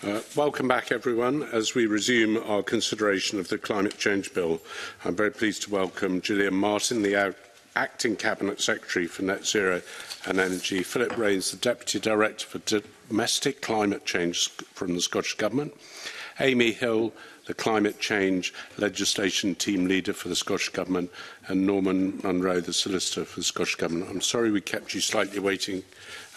Uh, welcome back, everyone, as we resume our consideration of the Climate Change Bill. I'm very pleased to welcome Gillian Martin, the Out Acting Cabinet Secretary for Net Zero and Energy, Philip Rains, the Deputy Director for Domestic Climate Change from the Scottish Government, Amy Hill, the Climate Change Legislation Team Leader for the Scottish Government, and Norman Munro, the Solicitor for the Scottish Government. I'm sorry we kept you slightly waiting,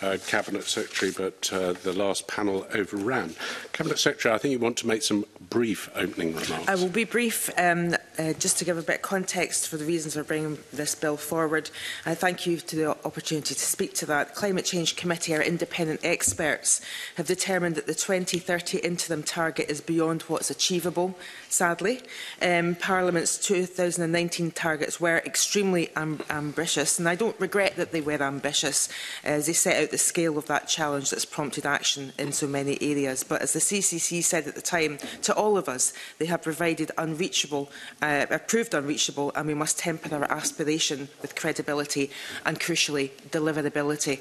uh, Cabinet Secretary, but uh, the last panel overran. Cabinet Secretary, I think you want to make some brief opening remarks. I will be brief. Um, uh, just to give a bit of context for the reasons for bringing this bill forward, I thank you to the opportunity to speak to that. Climate Change Committee, our independent experts, have determined that the 2030 interim target is beyond what's achievable, sadly. Um, Parliament's 2019 targets were extremely am ambitious, and I don't regret that they were ambitious as they set out the scale of that challenge that's prompted action in so many areas. But as the CCC said at the time, to all of us, they have provided unreachable uh, proved unreachable and we must temper our aspiration with credibility and, crucially, deliverability.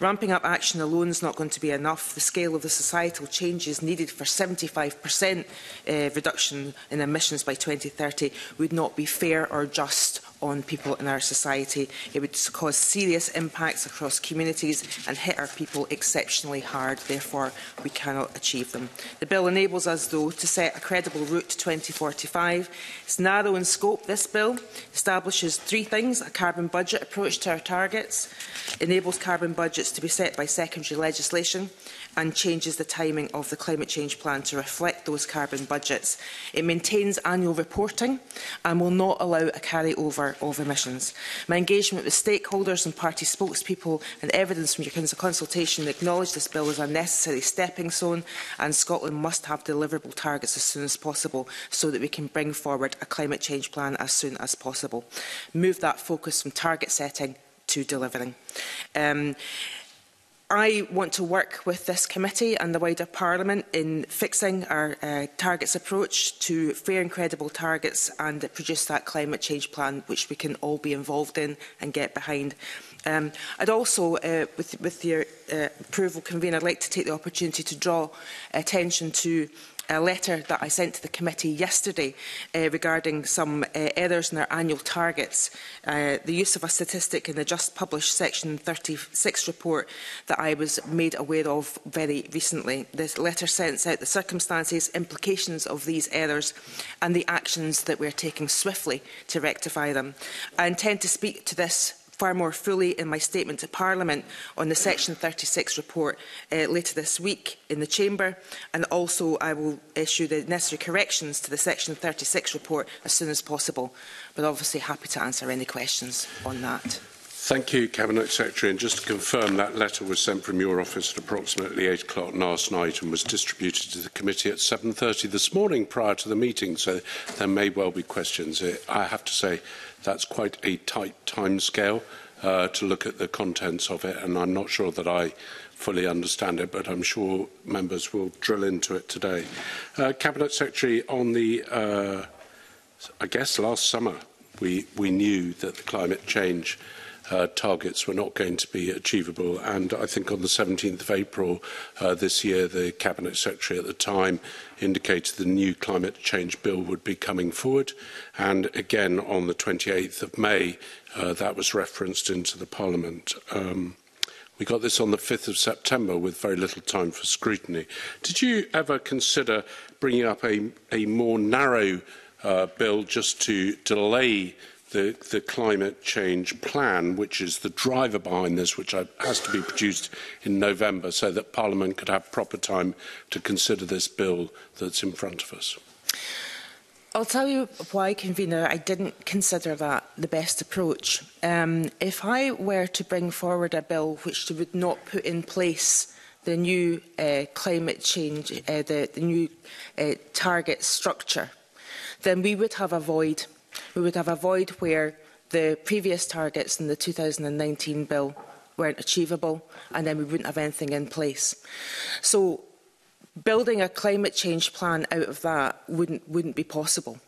Ramping up action alone is not going to be enough. The scale of the societal changes needed for 75% uh, reduction in emissions by 2030 would not be fair or just on people in our society. It would cause serious impacts across communities and hit our people exceptionally hard. Therefore, we cannot achieve them. The bill enables us, though, to set a credible route to 2045. It's narrow in scope, this bill establishes three things. A carbon budget approach to our targets, enables carbon budgets to be set by secondary legislation, and changes the timing of the climate change plan to reflect those carbon budgets. It maintains annual reporting and will not allow a carryover of emissions. My engagement with stakeholders and party spokespeople and evidence from your council consultation acknowledge this bill is a necessary stepping stone and Scotland must have deliverable targets as soon as possible so that we can bring forward a climate change plan as soon as possible. Move that focus from target setting to delivering. Um, I want to work with this committee and the wider Parliament in fixing our uh, targets approach to fair and credible targets and produce that climate change plan which we can all be involved in and get behind. Um, I'd also, uh, with, with your uh, approval, convener, I'd like to take the opportunity to draw attention to uh, a letter that I sent to the committee yesterday uh, regarding some uh, errors in their annual targets. Uh, the use of a statistic in the just published section 36 report that I was made aware of very recently. This letter sets out the circumstances, implications of these errors and the actions that we're taking swiftly to rectify them. I intend to speak to this far more fully in my statement to Parliament on the Section 36 report uh, later this week in the Chamber. And also I will issue the necessary corrections to the Section 36 report as soon as possible. But obviously happy to answer any questions on that. Thank you, Cabinet Secretary. And just to confirm, that letter was sent from your office at approximately 8 o'clock last night and was distributed to the committee at 7.30 this morning prior to the meeting, so there may well be questions. Uh, I have to say that's quite a tight timescale uh, to look at the contents of it, and I'm not sure that I fully understand it, but I'm sure members will drill into it today. Uh, Cabinet Secretary, on the, uh, I guess last summer, we, we knew that the climate change uh, targets were not going to be achievable. And I think on the 17th of April uh, this year, the Cabinet Secretary at the time indicated the new climate change bill would be coming forward. And again, on the 28th of May, uh, that was referenced into the Parliament. Um, we got this on the 5th of September with very little time for scrutiny. Did you ever consider bringing up a, a more narrow uh, bill just to delay the, the climate change plan, which is the driver behind this, which has to be produced in November so that Parliament could have proper time to consider this bill that's in front of us? I'll tell you why, convener, I didn't consider that the best approach. Um, if I were to bring forward a bill which would not put in place the new uh, climate change, uh, the, the new uh, target structure, then we would have a void we would have a void where the previous targets in the 2019 bill weren't achievable and then we wouldn't have anything in place. So building a climate change plan out of that wouldn't, wouldn't be possible.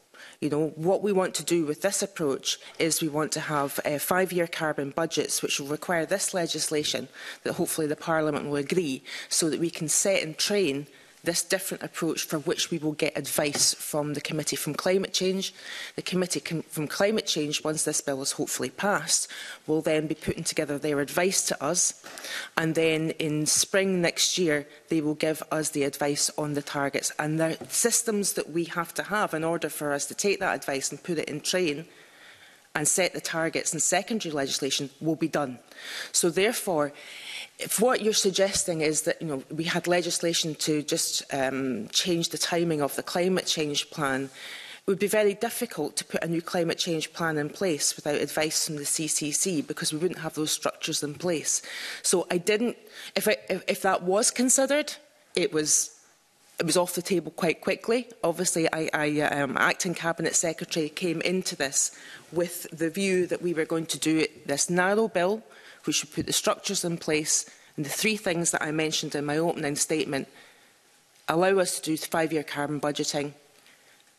You know, what we want to do with this approach is we want to have uh, five-year carbon budgets, which will require this legislation that hopefully the Parliament will agree, so that we can set and train this different approach for which we will get advice from the Committee from Climate Change. The Committee from Climate Change, once this bill is hopefully passed, will then be putting together their advice to us. And then in spring next year, they will give us the advice on the targets and the systems that we have to have in order for us to take that advice and put it in train and set the targets in secondary legislation will be done. So therefore, if what you're suggesting is that you know we had legislation to just um, change the timing of the climate change plan, it would be very difficult to put a new climate change plan in place without advice from the CCC because we wouldn't have those structures in place. So I didn't. If I, if, if that was considered, it was. It was off the table quite quickly. Obviously, I, I um, acting cabinet secretary came into this with the view that we were going to do it, this narrow bill we should put the structures in place and the three things that I mentioned in my opening statement allow us to do five-year carbon budgeting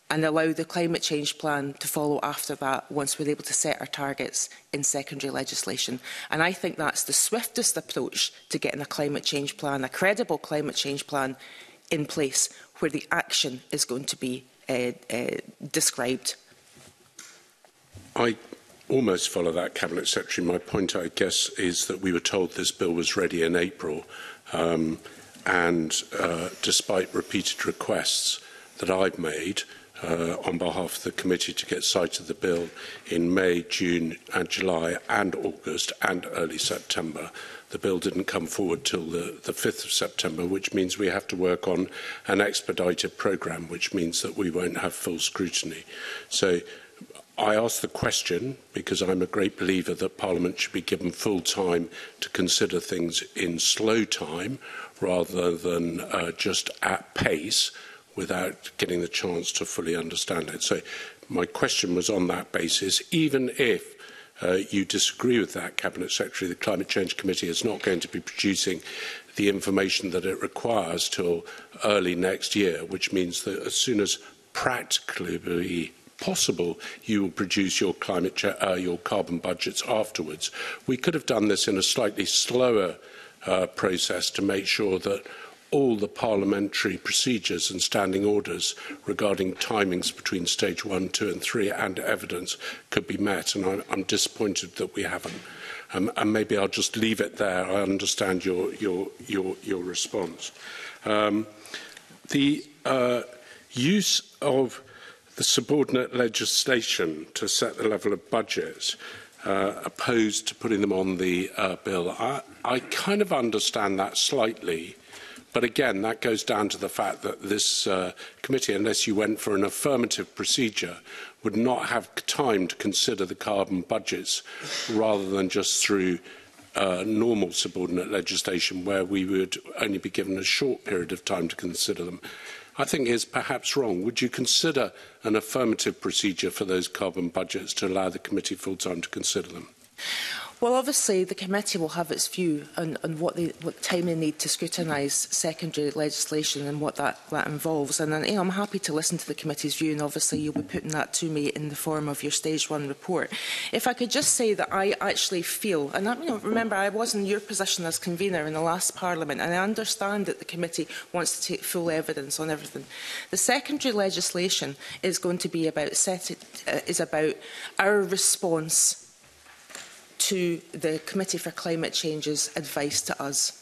and allow the climate change plan to follow after that once we're able to set our targets in secondary legislation. And I think that's the swiftest approach to getting a climate change plan, a credible climate change plan in place where the action is going to be uh, uh, described. I almost follow that, Cabinet Secretary. My point, I guess, is that we were told this bill was ready in April, um, and uh, despite repeated requests that I've made uh, on behalf of the committee to get sight of the bill in May, June and July and August and early September, the bill didn't come forward till the, the 5th of September, which means we have to work on an expedited programme, which means that we won't have full scrutiny. So I ask the question because I'm a great believer that Parliament should be given full time to consider things in slow time rather than uh, just at pace without getting the chance to fully understand it. So my question was on that basis, even if uh, you disagree with that, Cabinet Secretary, the Climate Change Committee is not going to be producing the information that it requires till early next year, which means that as soon as practically possible, you will produce your climate uh, your carbon budgets afterwards. We could have done this in a slightly slower uh, process to make sure that all the parliamentary procedures and standing orders regarding timings between stage one, two and three and evidence could be met. And I'm, I'm disappointed that we haven't. Um, and maybe I'll just leave it there. I understand your, your, your, your response. Um, the uh, use of The subordinate legislation to set the level of budgets uh, opposed to putting them on the uh, bill. I, I kind of understand that slightly, but again, that goes down to the fact that this uh, committee, unless you went for an affirmative procedure, would not have time to consider the carbon budgets rather than just through uh, normal subordinate legislation where we would only be given a short period of time to consider them. I think is perhaps wrong. Would you consider an affirmative procedure for those carbon budgets to allow the committee full time to consider them? Well, obviously, the committee will have its view on, on what, they, what time they need to scrutinise secondary legislation and what that, that involves. And you know, I'm happy to listen to the committee's view, and obviously you'll be putting that to me in the form of your Stage 1 report. If I could just say that I actually feel, and I, you know, remember I was in your position as convener in the last Parliament, and I understand that the committee wants to take full evidence on everything. The secondary legislation is going to be about, set, uh, is about our response to the Committee for Climate Change's advice to us.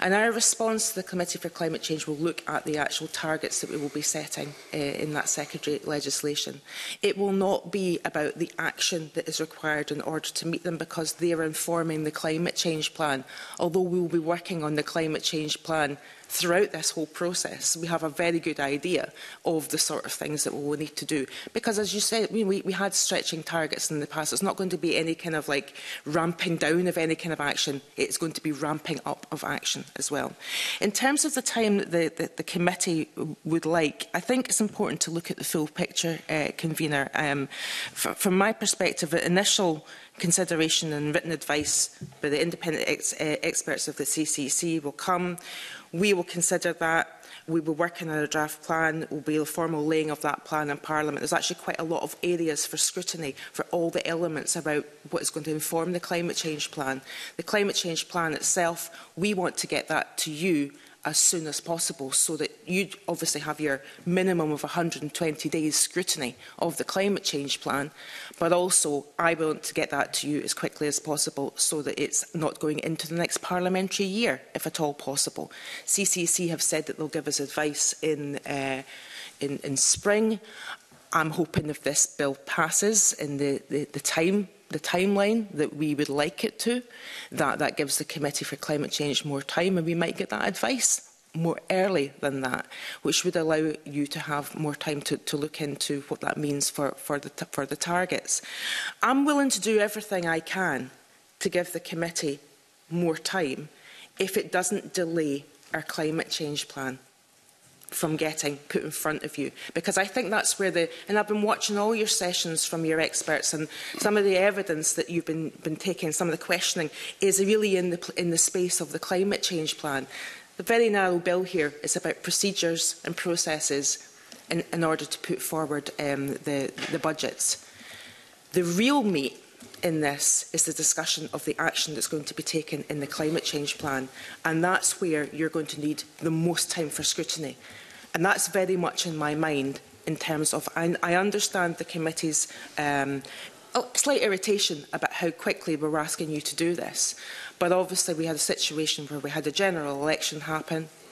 And our response to the Committee for Climate Change will look at the actual targets that we will be setting uh, in that secondary legislation. It will not be about the action that is required in order to meet them because they are informing the climate change plan, although we will be working on the climate change plan throughout this whole process, we have a very good idea of the sort of things that we will need to do. Because as you said, we, we, we had stretching targets in the past. It's not going to be any kind of like ramping down of any kind of action. It's going to be ramping up of action as well. In terms of the time that the, the, the committee would like, I think it's important to look at the full picture, uh, convener. Um, from my perspective, the initial consideration and written advice by the independent ex uh, experts of the CCC will come We will consider that. We will work on a draft plan. There will be a formal laying of that plan in Parliament. There's actually quite a lot of areas for scrutiny for all the elements about what is going to inform the climate change plan. The climate change plan itself, we want to get that to you as soon as possible so that you obviously have your minimum of 120 days scrutiny of the climate change plan, but also I want to get that to you as quickly as possible so that it's not going into the next parliamentary year, if at all possible. CCC have said that they'll give us advice in, uh, in, in spring. I'm hoping if this bill passes in the, the, the time the timeline that we would like it to, that that gives the Committee for Climate Change more time and we might get that advice more early than that, which would allow you to have more time to, to look into what that means for, for, the, for the targets. I'm willing to do everything I can to give the committee more time if it doesn't delay our climate change plan from getting put in front of you. Because I think that's where the... And I've been watching all your sessions from your experts and some of the evidence that you've been, been taking, some of the questioning, is really in the, in the space of the climate change plan. The very narrow bill here is about procedures and processes in, in order to put forward um, the, the budgets. The real meat in this is the discussion of the action that's going to be taken in the climate change plan. And that's where you're going to need the most time for scrutiny. And that's very much in my mind in terms of, I, I understand the committee's um, oh, slight irritation about how quickly we're asking you to do this. But obviously we had a situation where we had a general election happen.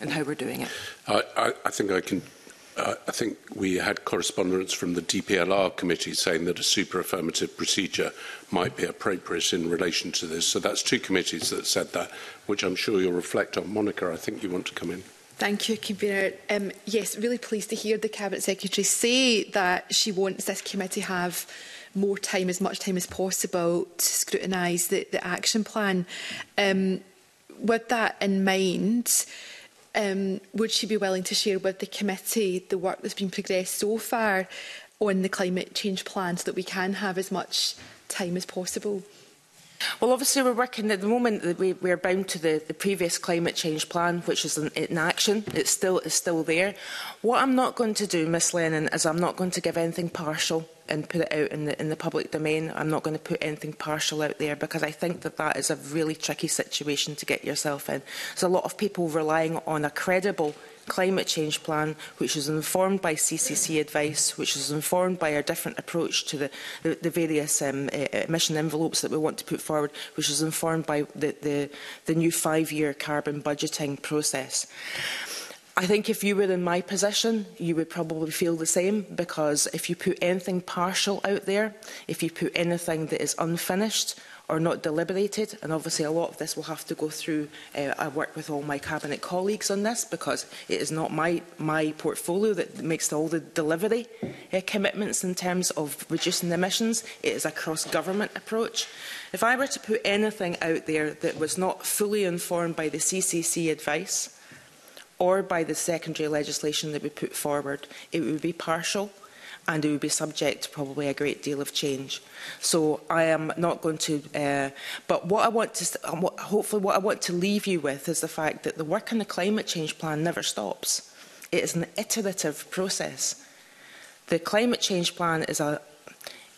and how we're doing it. I, I, I think I can uh, I think we had correspondence from the DPLR committee saying that a super affirmative procedure might be appropriate in relation to this. So that's two committees that said that, which I'm sure you'll reflect on. Monica, I think you want to come in. Thank you, Convener. Um, yes, really pleased to hear the Cabinet Secretary say that she wants this committee have more time, as much time as possible, to scrutinise the, the action plan. Um, with that in mind, um, would she be willing to share with the committee the work that's been progressed so far on the climate change plan so that we can have as much time as possible? Well, obviously, we're working at the moment that we, we're bound to the, the previous climate change plan, which is in, in action. It's still, it's still there. What I'm not going to do, Miss Lennon, is I'm not going to give anything partial and put it out in the in the public domain. I'm not going to put anything partial out there because I think that that is a really tricky situation to get yourself in. There's a lot of people relying on a credible climate change plan, which is informed by CCC advice, which is informed by our different approach to the, the, the various um, uh, emission envelopes that we want to put forward, which is informed by the, the, the new five-year carbon budgeting process. I think if you were in my position, you would probably feel the same because if you put anything partial out there, if you put anything that is unfinished, are not deliberated and obviously a lot of this will have to go through uh, I work with all my cabinet colleagues on this because it is not my my portfolio that makes all the delivery uh, commitments in terms of reducing emissions it is a cross government approach if I were to put anything out there that was not fully informed by the CCC advice or by the secondary legislation that we put forward it would be partial and it would be subject to probably a great deal of change. So I am not going to, uh, but what I want to, um, what, hopefully what I want to leave you with is the fact that the work on the climate change plan never stops. It is an iterative process. The climate change plan is a,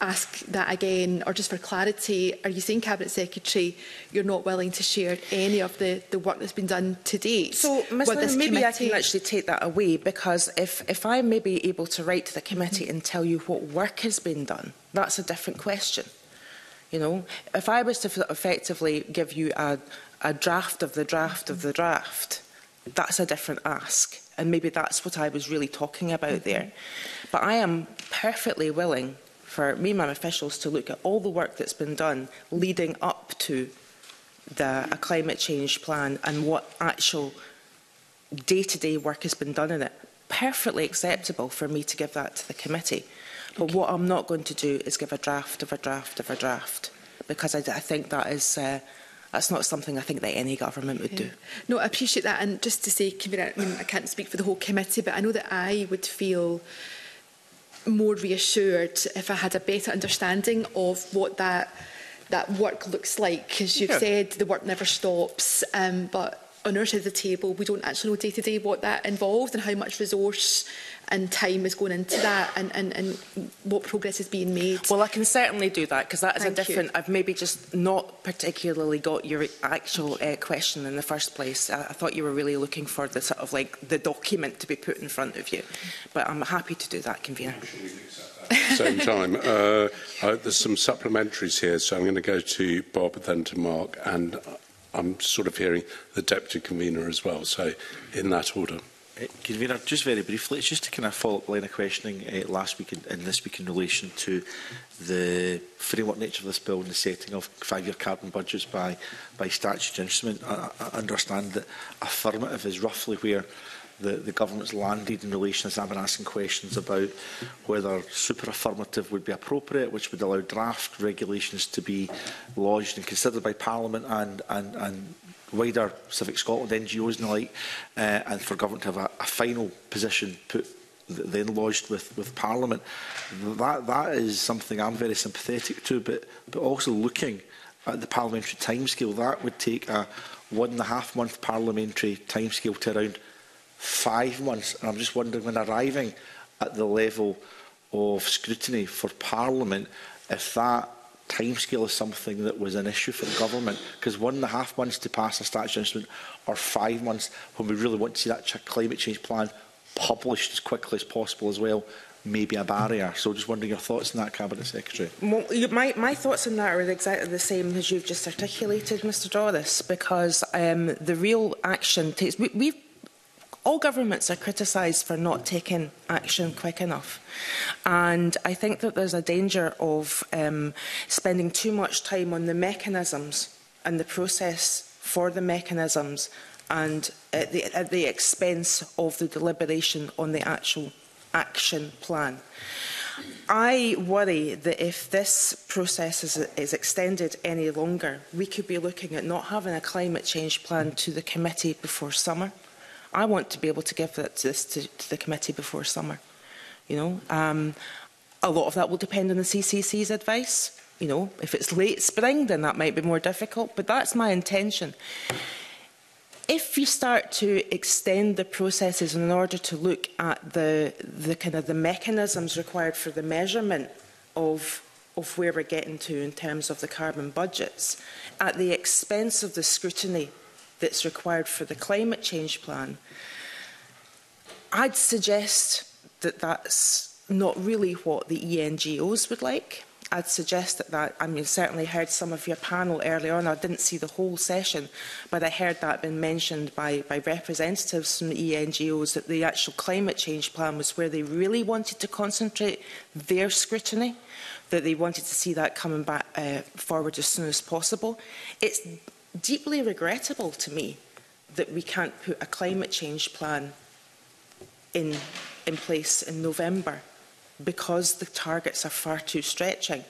ask that again, or just for clarity, are you saying, Cabinet Secretary, you're not willing to share any of the, the work that's been done to date? So, Ms Lynn, maybe committee? I can actually take that away, because if, if I may be able to write to the committee and tell you what work has been done, that's a different question. You know, if I was to effectively give you a, a draft of the draft of the draft, that's a different ask. And maybe that's what I was really talking about there. Mm-hmm. But I am perfectly willing for REMAM officials to look at all the work that's been done leading up to the, a climate change plan and what actual day-to-day -day work has been done in it. Perfectly acceptable for me to give that to the committee. But okay. what I'm not going to do is give a draft of a draft of a draft, because I, I think that is... Uh, that's not something I think that any government would yeah. do. No, I appreciate that. And just to say, I, mean, I can't speak for the whole committee, but I know that I would feel more reassured if I had a better understanding of what that that work looks like. Because you've yeah. said the work never stops, um, but on our side of the table, we don't actually know day to day what that involves and how much resource and time is going into that and, and, and what progress is being made. Well, I can certainly do that because that is Thank a different... You. I've maybe just not particularly got your actual uh, question in the first place. I, I thought you were really looking for the sort of like the document to be put in front of you. But I'm happy to do that, convener. same time. Uh, uh, there's some supplementaries here, so I'm going to go to Bob, then to Mark, and I'm sort of hearing the deputy convener as well. So in that order. Eh, Convener, just very briefly, it's just to kind of follow up line of questioning uh, last week and, and this week in relation to the framework nature of this bill and the setting of five-year carbon budgets by, by statute instrument. I, I understand that affirmative is roughly where the, the government's landed in relation to them asking questions about whether super affirmative would be appropriate, which would allow draft regulations to be lodged and considered by Parliament and, and, and wider Civic Scotland NGOs and the like, uh, and for government to have a, a final position put then lodged with, with Parliament. That, that is something I'm very sympathetic to, but, but also looking at the parliamentary timescale, that would take a one and a half month parliamentary timescale to around five months, and I'm just wondering when arriving at the level of scrutiny for Parliament, if that timescale is something that was an issue for the government, because one and a half months to pass a statutory instrument or five months when we really want to see that ch climate change plan published as quickly as possible as well may be a barrier. So just wondering your thoughts on that, Cabinet Secretary. Well, my, my thoughts on that are exactly the same as you've just articulated, Mr Doris, because um, the real action takes... We, we've all governments are criticised for not taking action quick enough. And I think that there's a danger of um, spending too much time on the mechanisms and the process for the mechanisms and at the, at the expense of the deliberation on the actual action plan. I worry that if this process is, is extended any longer, we could be looking at not having a climate change plan to the committee before summer. I want to be able to give that, this to, to the committee before summer. You know, um, a lot of that will depend on the CCC's advice. You know, if it's late spring, then that might be more difficult, but that's my intention. If you start to extend the processes in order to look at the, the kind of the mechanisms required for the measurement of of where we're getting to in terms of the carbon budgets at the expense of the scrutiny that's required for the climate change plan, I'd suggest that that's not really what the ENGOs would like. I'd suggest that, that I mean, certainly heard some of your panel earlier on. I didn't see the whole session, but I heard that been mentioned by, by representatives from the ENGOs that the actual climate change plan was where they really wanted to concentrate their scrutiny, that they wanted to see that coming back uh, forward as soon as possible. It's deeply regrettable to me that we can't put a climate change plan in, in place in November because the targets are far too stretching.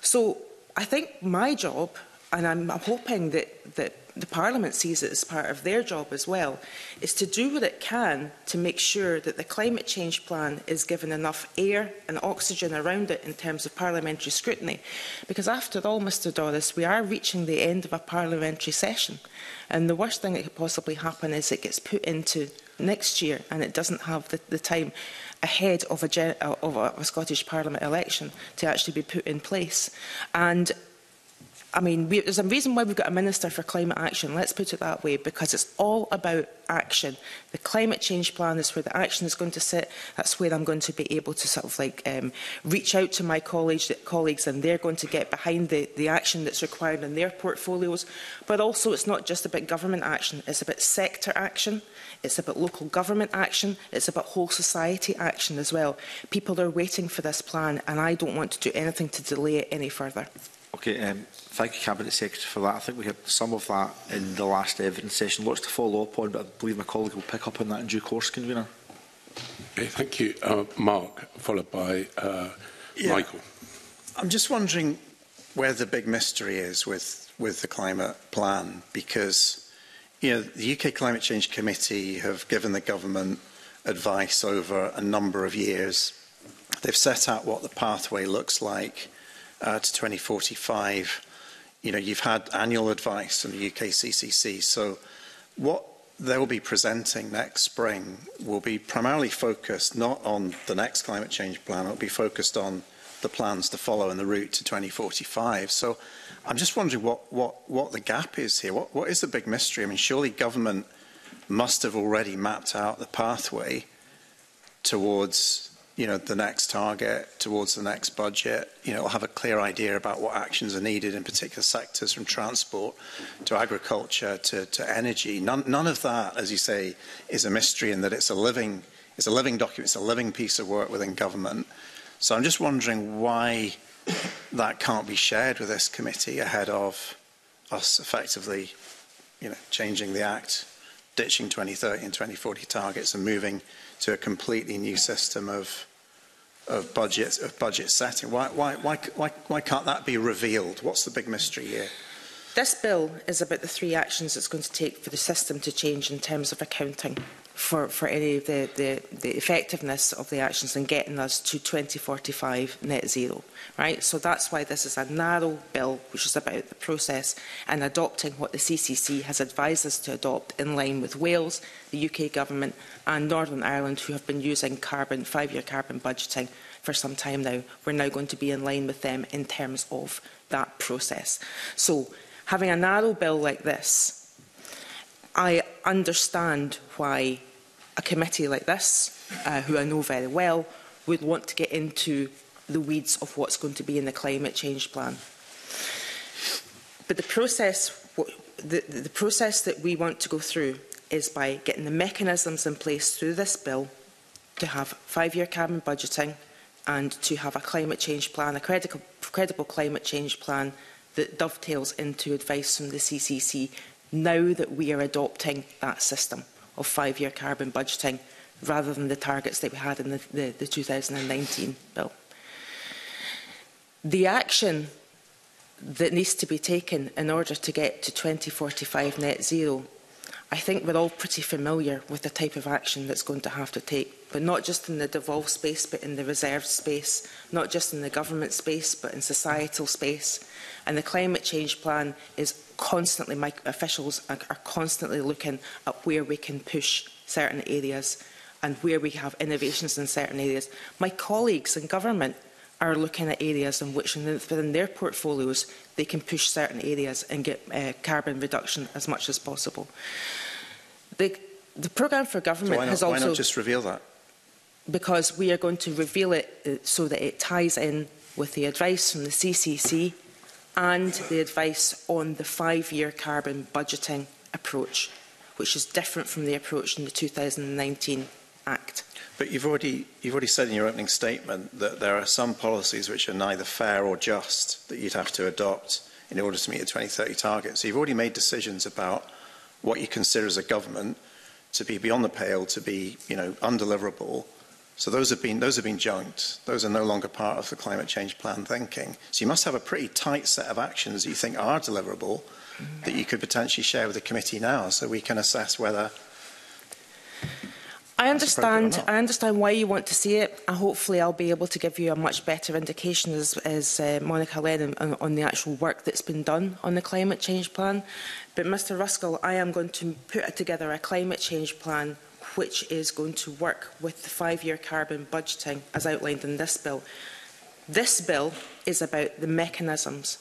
So I think my job, and I'm, I'm hoping that, that the Parliament sees it as part of their job as well, is to do what it can to make sure that the climate change plan is given enough air and oxygen around it in terms of parliamentary scrutiny. Because after all, Mr Doris, we are reaching the end of a parliamentary session. And the worst thing that could possibly happen is it gets put into next year and it doesn't have the, the time ahead of a, of a Scottish Parliament election to actually be put in place. And I mean, we, there's a reason why we've got a Minister for Climate Action, let's put it that way, because it's all about action. The climate change plan is where the action is going to sit. That's where I'm going to be able to sort of like um, reach out to my college, colleagues and they're going to get behind the, the action that's required in their portfolios. But also it's not just about government action, it's about sector action, it's about local government action, it's about whole society action as well. People are waiting for this plan and I don't want to do anything to delay it any further. Okay, um, thank you, Cabinet Secretary, for that. I think we had some of that in the last evidence session. Lots to follow up on, but I believe my colleague will pick up on that in due course, Convener. Okay, thank you, uh, Mark, followed by uh, yeah. Michael. I'm just wondering where the big mystery is with, with the climate plan, because you know, the UK Climate Change Committee have given the government advice over a number of years. They've set out what the pathway looks like uh, to 2045. You know, you've had annual advice from the UK CCC. So what they'll be presenting next spring will be primarily focused not on the next climate change plan, it'll be focused on the plans to follow and the route to 2045. So I'm just wondering what, what, what the gap is here. What, what is the big mystery? I mean, surely government must have already mapped out the pathway towards you know, the next target towards the next budget. You know, we'll have a clear idea about what actions are needed in particular sectors from transport to agriculture to, to energy. None, none of that, as you say, is a mystery in that it's a living, it's a living document, it's a living piece of work within government. So I'm just wondering why that can't be shared with this committee ahead of us effectively, you know, changing the act, ditching 2030 and 2040 targets and moving to a completely new system of of budget, of budget setting. Why, why, why, why, why can't that be revealed? What's the big mystery here? This bill is about the three actions it's going to take for the system to change in terms of accounting for, for any of the, the, the effectiveness of the actions in getting us to 2045 net zero. Right? So that's why this is a narrow bill which is about the process and adopting what the CCC has advised us to adopt in line with Wales, the UK Government and Northern Ireland who have been using carbon five-year carbon budgeting for some time now. We're now going to be in line with them in terms of that process. So having a narrow bill like this, I understand why a committee like this, uh, who I know very well, would want to get into the weeds of what's going to be in the climate change plan. But the process, the, the process that we want to go through is by getting the mechanisms in place through this bill to have five-year carbon budgeting and to have a climate change plan, a credible, credible climate change plan that dovetails into advice from the CCC now that we are adopting that system of five-year carbon budgeting rather than the targets that we had in the, the, the 2019 bill. The action that needs to be taken in order to get to 2045 net zero, I think we're all pretty familiar with the type of action that's going to have to take, but not just in the devolved space, but in the reserved space, not just in the government space, but in societal space. And the climate change plan is constantly, my officials are, are constantly looking at where we can push certain areas and where we have innovations in certain areas. My colleagues in government are looking at areas in which within their portfolios they can push certain areas and get uh, carbon reduction as much as possible. The, the programme for government so not, has also... Why not just reveal that? Because we are going to reveal it uh, so that it ties in with the advice from the CCC and the advice on the five-year carbon budgeting approach, which is different from the approach in the 2019 Act. But you've already, you've already said in your opening statement that there are some policies which are neither fair or just that you'd have to adopt in order to meet the 2030 target. So you've already made decisions about what you consider as a government to be beyond the pale, to be you know, undeliverable. So those have been those have been joint. Those are no longer part of the climate change plan thinking. So you must have a pretty tight set of actions that you think are deliverable that you could potentially share with the committee now so we can assess whether I understand. I understand why you want to see it. and hopefully I'll be able to give you a much better indication as, as uh, Monica led on, on the actual work that's been done on the climate change plan. But Mr Ruskell, I am going to put together a climate change plan which is going to work with the five-year carbon budgeting as outlined in this bill. This bill is about the mechanisms,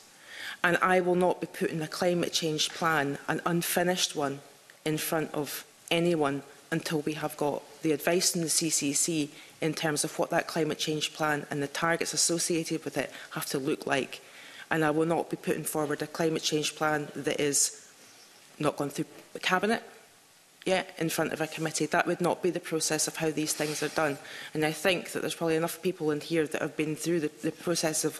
and I will not be putting a climate change plan, an unfinished one, in front of anyone until we have got the advice from the CCC in terms of what that climate change plan and the targets associated with it have to look like. And I will not be putting forward a climate change plan that is not gone through the Cabinet, yet in front of a committee. That would not be the process of how these things are done. And I think that there's probably enough people in here that have been through the, the process of,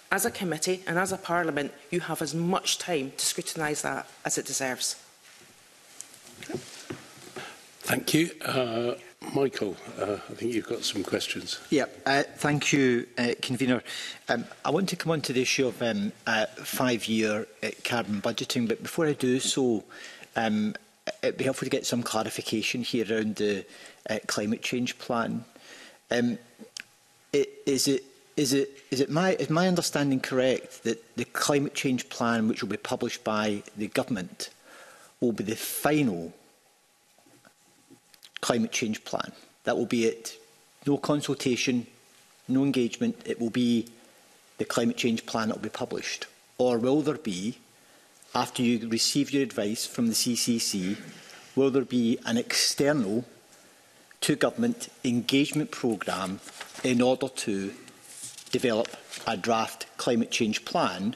as a committee and as a parliament you have as much time to scrutinise that as it deserves. Thank you. Uh, Michael, uh, I think you've got some questions. Yeah, uh, thank you, uh, convener. Um, I want to come on to the issue of um, uh, five-year uh, carbon budgeting, but before I do so, um, it'd be helpful to get some clarification here around the uh, climate change plan. Um, it, is it is it is it my is my understanding correct that the climate change plan, which will be published by the government, will be the final climate change plan. That will be it. No consultation, no engagement. It will be the climate change plan that will be published. Or will there be, after you receive your advice from the CCC, will there be an external to government engagement programme in order to develop a draft climate change plan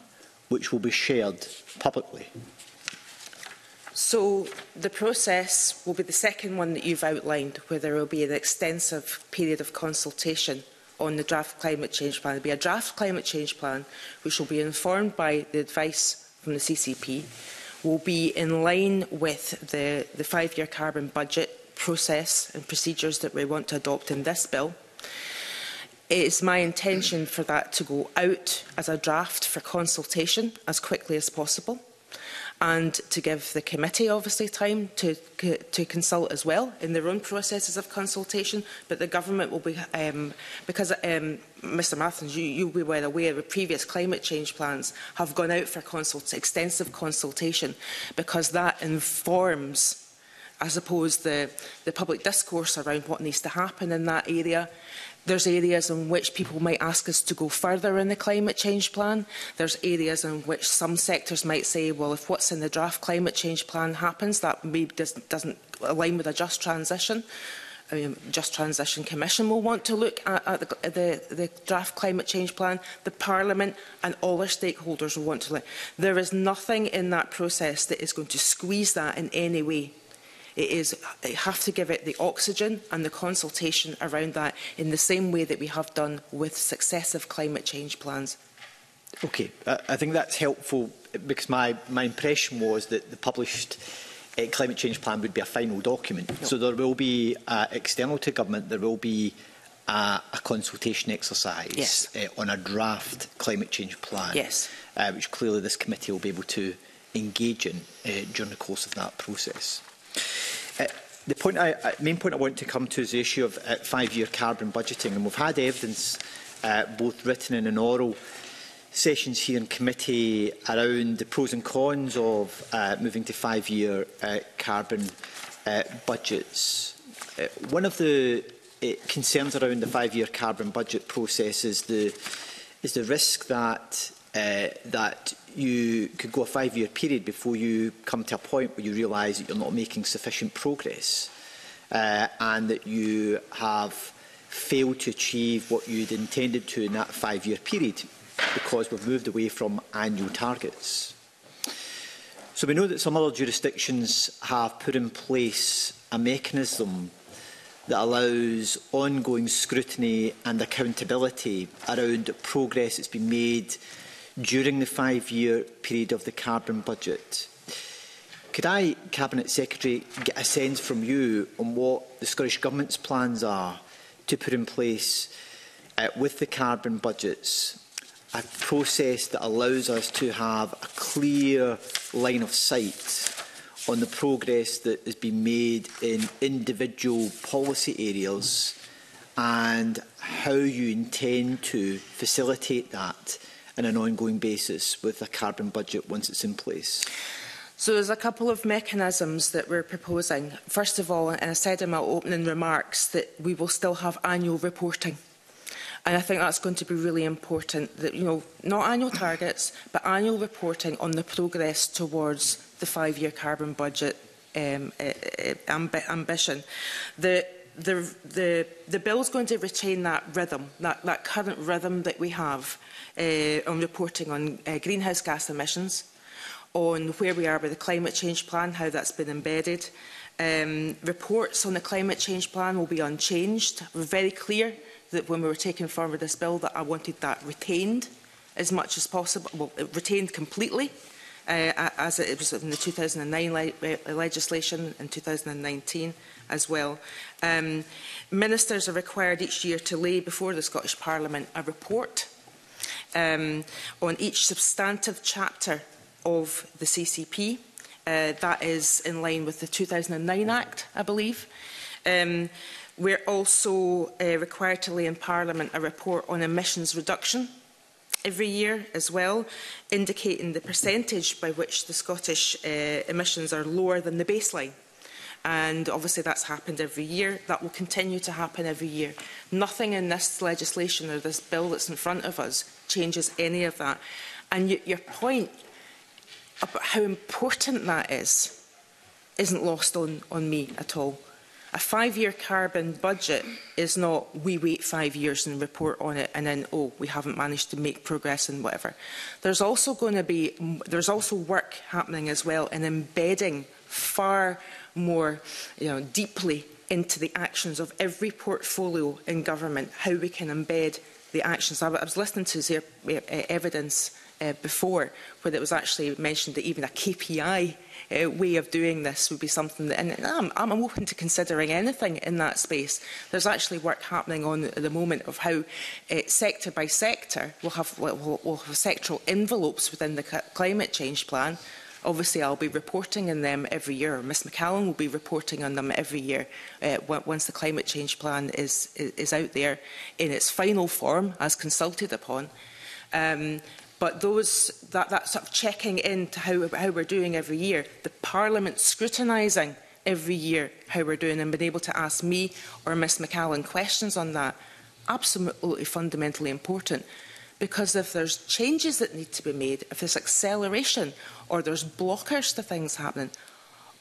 which will be shared publicly? So the process will be the second one that you've outlined, where there will be an extensive period of consultation on the draft climate change plan. There will be a draft climate change plan, which will be informed by the advice from the CCP, will be in line with the, the five-year carbon budget process and procedures that we want to adopt in this bill. It is my intention for that to go out as a draft for consultation as quickly as possible and to give the committee obviously time to, to consult as well in their own processes of consultation. But the government will be, um, because um, Mr Mathens you, you'll be well aware the previous climate change plans have gone out for consult extensive consultation because that informs I suppose the, the public discourse around what needs to happen in that area There's areas in which people might ask us to go further in the climate change plan. There's areas in which some sectors might say, well, if what's in the draft climate change plan happens, that maybe doesn't, doesn't align with a just transition. I mean, Just Transition Commission will want to look at, at the, the, the draft climate change plan, the Parliament and all our stakeholders will want to look. There is nothing in that process that is going to squeeze that in any way. It is they uh, have to give it the oxygen and the consultation around that in the same way that we have done with successive climate change plans. Okay, I, think that's helpful because my, my impression was that the published uh, climate change plan would be a final document. No. So there will be, uh, external to government, there will be a, a consultation exercise yes. uh, on a draft climate change plan, yes. uh, which clearly this committee will be able to engage in uh, during the course of that process. Uh, the point I, uh, main point I want to come to is the issue of uh, five-year carbon budgeting, and we've had evidence, uh, both written and in oral, sessions here in committee around the pros and cons of uh, moving to five-year uh, carbon uh, budgets. Uh, one of the uh, concerns around the five-year carbon budget process is the, is the risk that, uh, that you could go a five-year period before you come to a point where you realise that you're not making sufficient progress uh, and that you have failed to achieve what you'd intended to in that five-year period because we've moved away from annual targets. So we know that some other jurisdictions have put in place a mechanism that allows ongoing scrutiny and accountability around progress that's been made during the five-year period of the carbon budget. Could I, Cabinet Secretary, get a sense from you on what the Scottish Government's plans are to put in place uh, with the carbon budgets a process that allows us to have a clear line of sight on the progress that has been made in individual policy areas and how you intend to facilitate that in an ongoing basis with a carbon budget once it's in place? So there's a couple of mechanisms that we're proposing. First of all, and I said in my opening remarks, that we will still have annual reporting. And I think that's going to be really important that, you know, not annual targets, but annual reporting on the progress towards the five-year carbon budget um, uh, amb ambition. The the, the, the bill's going to retain that rhythm, that, that current rhythm that we have uh, on reporting on uh, greenhouse gas emissions, on where we are with the climate change plan, how that's been embedded. Um, reports on the climate change plan will be unchanged. We're very clear that when we were taking forward this bill that I wanted that retained as much as possible, well, retained completely uh, as it was in the 2009 le legislation in 2019 as well. Um, ministers are required each year to lay before the Scottish Parliament a report um, on each substantive chapter of the CCP. Uh, that is in line with the 2009 Act, I believe. Um, we're also uh, required to lay in Parliament a report on emissions reduction every year as well, indicating the percentage by which the Scottish uh, emissions are lower than the baseline. And obviously that's happened every year. That will continue to happen every year. Nothing in this legislation or this bill that's in front of us changes any of that. And your point about how important that is isn't lost on, on me at all. A five-year carbon budget is not we wait five years and report on it and then, oh, we haven't managed to make progress and whatever. There's also going to be, there's also work happening as well in embedding far more you know, deeply into the actions of every portfolio in government, how we can embed the actions. I was listening to their eh, eh, evidence uh, before, where it was actually mentioned that even a KPI uh, way of doing this would be something that, and I'm, I'm open to considering anything in that space. There's actually work happening on at the moment of how uh, sector by sector will have, we'll, we'll have sectoral envelopes within the climate change plan. Obviously, I'll be reporting on them every year. Ms McCallum will be reporting on them every year uh, once the climate change plan is, is out there in its final form as consulted upon. Um, But those, that, that sort of checking in to how, how we're doing every year, the Parliament scrutinising every year how we're doing and been able to ask me or Miss McAllen questions on that, absolutely fundamentally important. Because if there's changes that need to be made, if there's acceleration or there's blockers to things happening,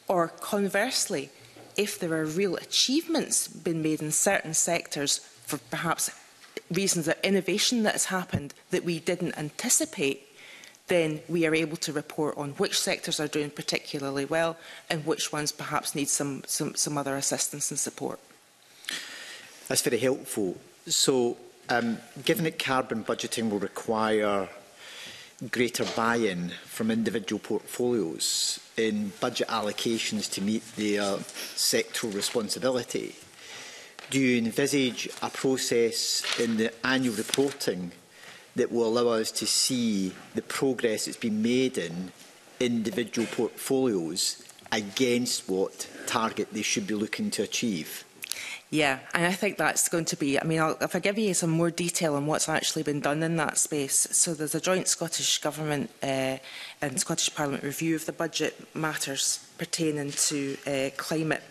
or conversely, if there are real achievements being made in certain sectors for perhaps reasons of innovation that has happened that we didn't anticipate, then we are able to report on which sectors are doing particularly well and which ones perhaps need some, some, some other assistance and support. That's very helpful. So, um, given that carbon budgeting will require greater buy-in from individual portfolios in budget allocations to meet their sectoral responsibility, do you envisage a process in the annual reporting that will allow us to see the progress that's been made in individual portfolios against what target they should be looking to achieve? Yeah, and I think that's going to be, I mean, I'll, if I give you some more detail on what's actually been done in that space. So there's a joint Scottish Government uh, and Scottish Parliament review of the budget matters pertaining to uh, climate.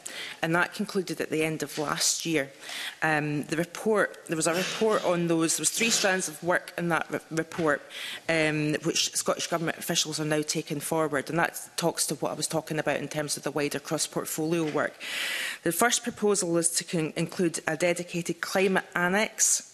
And that concluded at the end of last year. Um, the report, there was a report on those, there was three strands of work in that re report, um, which Scottish Government officials are now taking forward. And that talks to what I was talking about in terms of the wider cross-portfolio work. The first proposal is to include a dedicated climate annex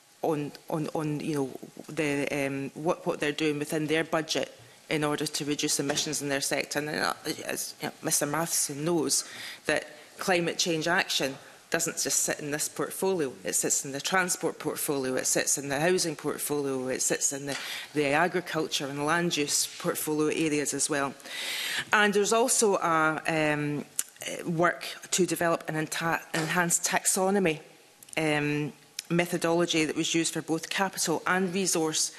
on, on, on you know, the, um, what, what they're doing within their budget in order to reduce emissions in their sector. And uh, as you know, Mr Matheson knows, that climate change action doesn't just sit in this portfolio. It sits in the transport portfolio, it sits in the housing portfolio, it sits in the, the agriculture and land use portfolio areas as well. And there's also a, um, work to develop an enhanced taxonomy um, methodology that was used for both capital and resource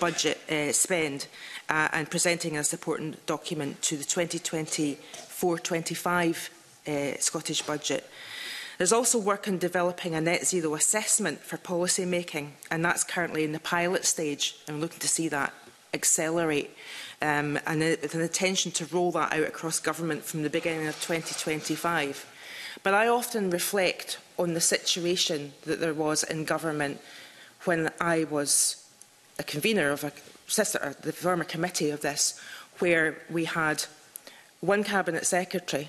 budget uh, spend uh, and presenting a supporting document to the 2024-25 uh, Scottish budget. There's also work on developing a net zero assessment for policy making, and that's currently in the pilot stage. I'm looking to see that accelerate um, and a, with an intention to roll that out across government from the beginning of 2025. But I often reflect on the situation that there was in government when I was a convener of a sister, the former committee of this, where we had one cabinet secretary,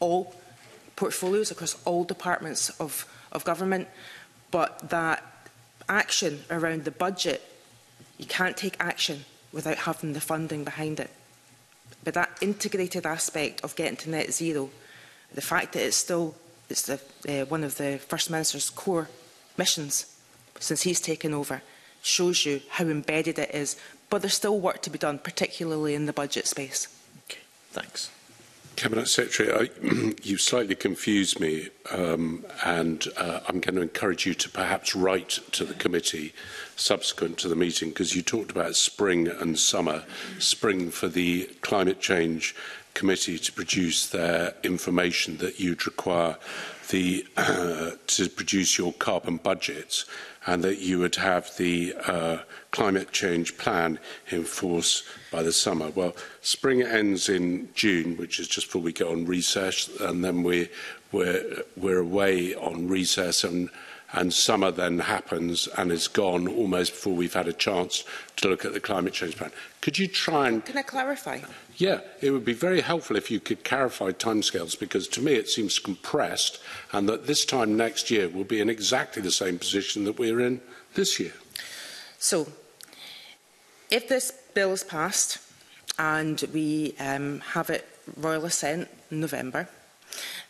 all portfolios across all departments of, of government, but that action around the budget, you can't take action without having the funding behind it. But that integrated aspect of getting to net zero, the fact that it's still it's the, uh, one of the First Minister's core missions since he's taken over, shows you how embedded it is. But there's still work to be done, particularly in the budget space. Okay, thanks. Cabinet Secretary, I, you slightly confused me, um, and uh, I'm going to encourage you to perhaps write to the committee subsequent to the meeting because you talked about spring and summer. Spring for the Climate Change Committee to produce their information that you'd require the, uh, to produce your carbon budgets and that you would have the uh, climate change plan in force by the summer. Well, spring ends in June, which is just before we go on recess, and then we, we're, we're away on recess and and summer then happens and it's gone almost before we've had a chance to look at the climate change plan. Could you try and... Can I clarify? Yeah, it would be very helpful if you could clarify timescales because to me it seems compressed and that this time next year we'll be in exactly the same position that we're in this year. So, if this bill is passed and we um, have it royal assent in November,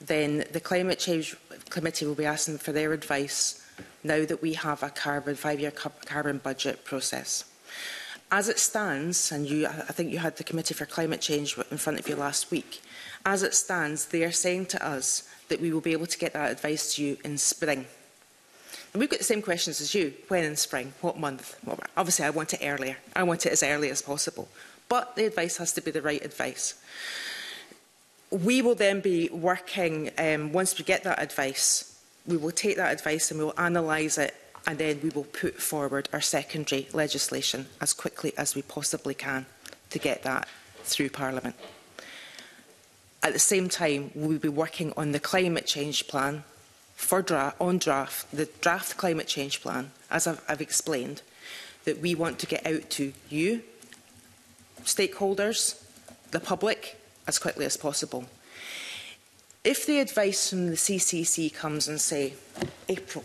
then the climate change committee will be asking for their advice now that we have a carbon five-year carbon budget process. As it stands, and you, I think you had the Committee for Climate Change in front of you last week, as it stands, they are saying to us that we will be able to get that advice to you in spring. And we've got the same questions as you. When in spring? What month? Well, obviously, I want it earlier. I want it as early as possible. But the advice has to be the right advice we will then be working, um, once we get that advice, we will take that advice and we will analyse it and then we will put forward our secondary legislation as quickly as we possibly can to get that through Parliament. At the same time, we will be working on the climate change plan for dra on draft, the draft climate change plan, as I've, I've explained, that we want to get out to you, stakeholders, the public, as quickly as possible. If the advice from the CCC comes and say, April,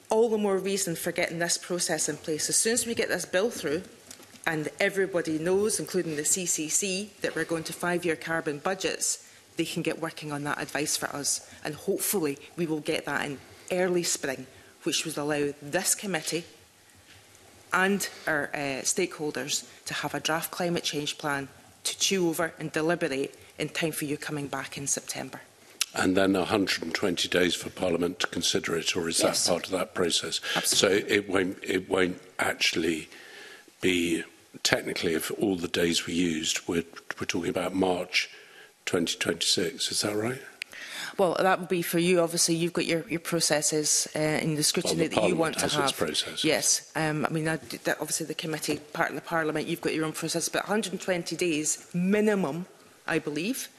all the more reason for getting this process in place. As soon as we get this bill through, and everybody knows, including the CCC, that we're going to five-year carbon budgets, they can get working on that advice for us. And hopefully we will get that in early spring, which will allow this committee and our uh, stakeholders to have a draft climate change plan to chew over and deliberate in time for you coming back in September and then 120 days for Parliament to consider it, or is yes. that part of that process? Absolutely. So it won't, it won't actually be technically, if all the days were used, we're, we're talking about March 2026. Is that right? Well, that would be for you. Obviously, you've got your, your processes uh, in the scrutiny well, the that you want to have. Processes. Yes, um, I mean that, that obviously the committee, part of the parliament, you've got your own process, but 120 days minimum, I believe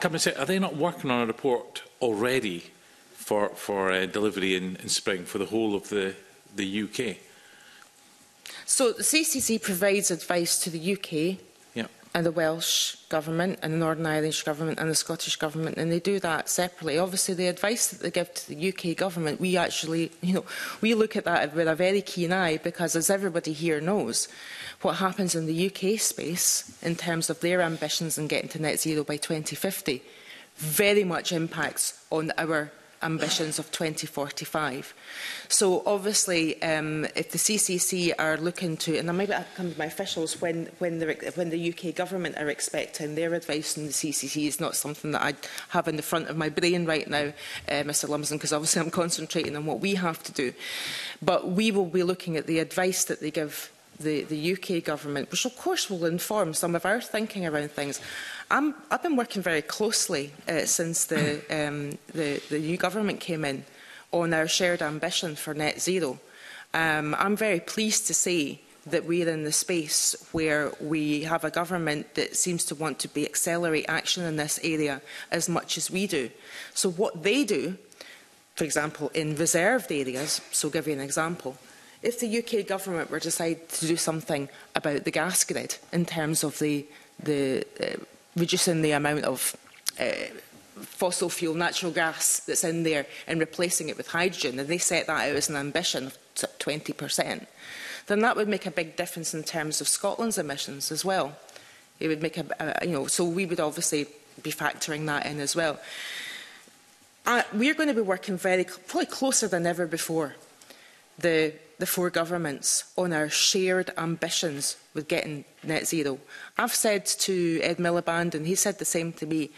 Cabinet Secretary, are they not working on a report already for, for uh, delivery in, in spring for the whole of the, the UK. So the CCC provides advice to the UK yep. and the Welsh Government and the Northern Irish Government and the Scottish Government and they do that separately. Obviously the advice that they give to the UK Government, we actually, you know, we look at that with a very keen eye because as everybody here knows, what happens in the UK space in terms of their ambitions and getting to net zero by 2050 very much impacts on our ambitions of 2045. So obviously, um, if the CCC are looking to, and I might come to my officials when, when, the, when the UK government are expecting their advice on the CCC is not something that I have in the front of my brain right now, uh, Mr Lumsden, because obviously I'm concentrating on what we have to do. But we will be looking at the advice that they give the, the UK government, which of course will inform some of our thinking around things. I'm, I've been working very closely uh, since the, um, the, the new government came in on our shared ambition for net zero. Um, I'm very pleased to say that we're in the space where we have a government that seems to want to be accelerate action in this area as much as we do. So what they do, for example, in reserved areas, so I'll give you an example, if the UK government were to decide to do something about the gas grid in terms of the, the uh, reducing the amount of uh, fossil fuel, natural gas that's in there and replacing it with hydrogen, and they set that out as an ambition of 20%, then that would make a big difference in terms of Scotland's emissions as well. It would make a, a you know, so we would obviously be factoring that in as well. Uh, we're going to be working very, probably closer than ever before. The the four governments on our shared ambitions with getting net zero. I've said to Ed Miliband, and he said the same to me,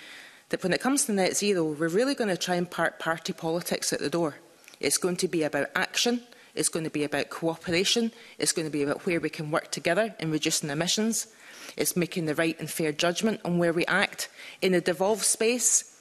that when it comes to net zero, we're really going to try and park party politics at the door. It's going to be about action, it's going to be about cooperation, it's going to be about where we can work together in reducing emissions, it's making the right and fair judgment on where we act. In a devolved space,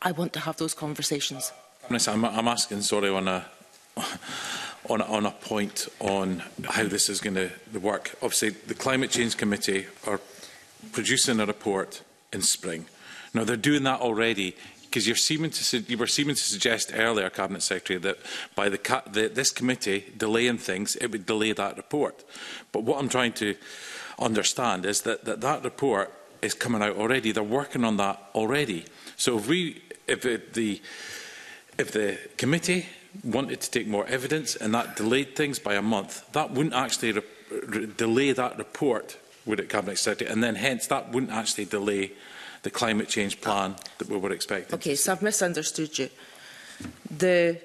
I want to have those conversations. I'm, I'm asking, sorry, on a on on a point on how this is going to work. Obviously, the Climate Change Committee are producing a report in spring. Now they're doing that already because you're seeming to you were seeming to suggest earlier, Cabinet Secretary, that by the, the this committee delaying things, it would delay that report. But what I'm trying to understand is that that, that report is coming out already. They're working on that already. So if we if it, the If the committee wanted to take more evidence and that delayed things by a month, that wouldn't actually delay that report, would it, Cabinet Secretary? And then hence, that wouldn't actually delay the climate change plan that we were expecting. Okay, so I've misunderstood you. The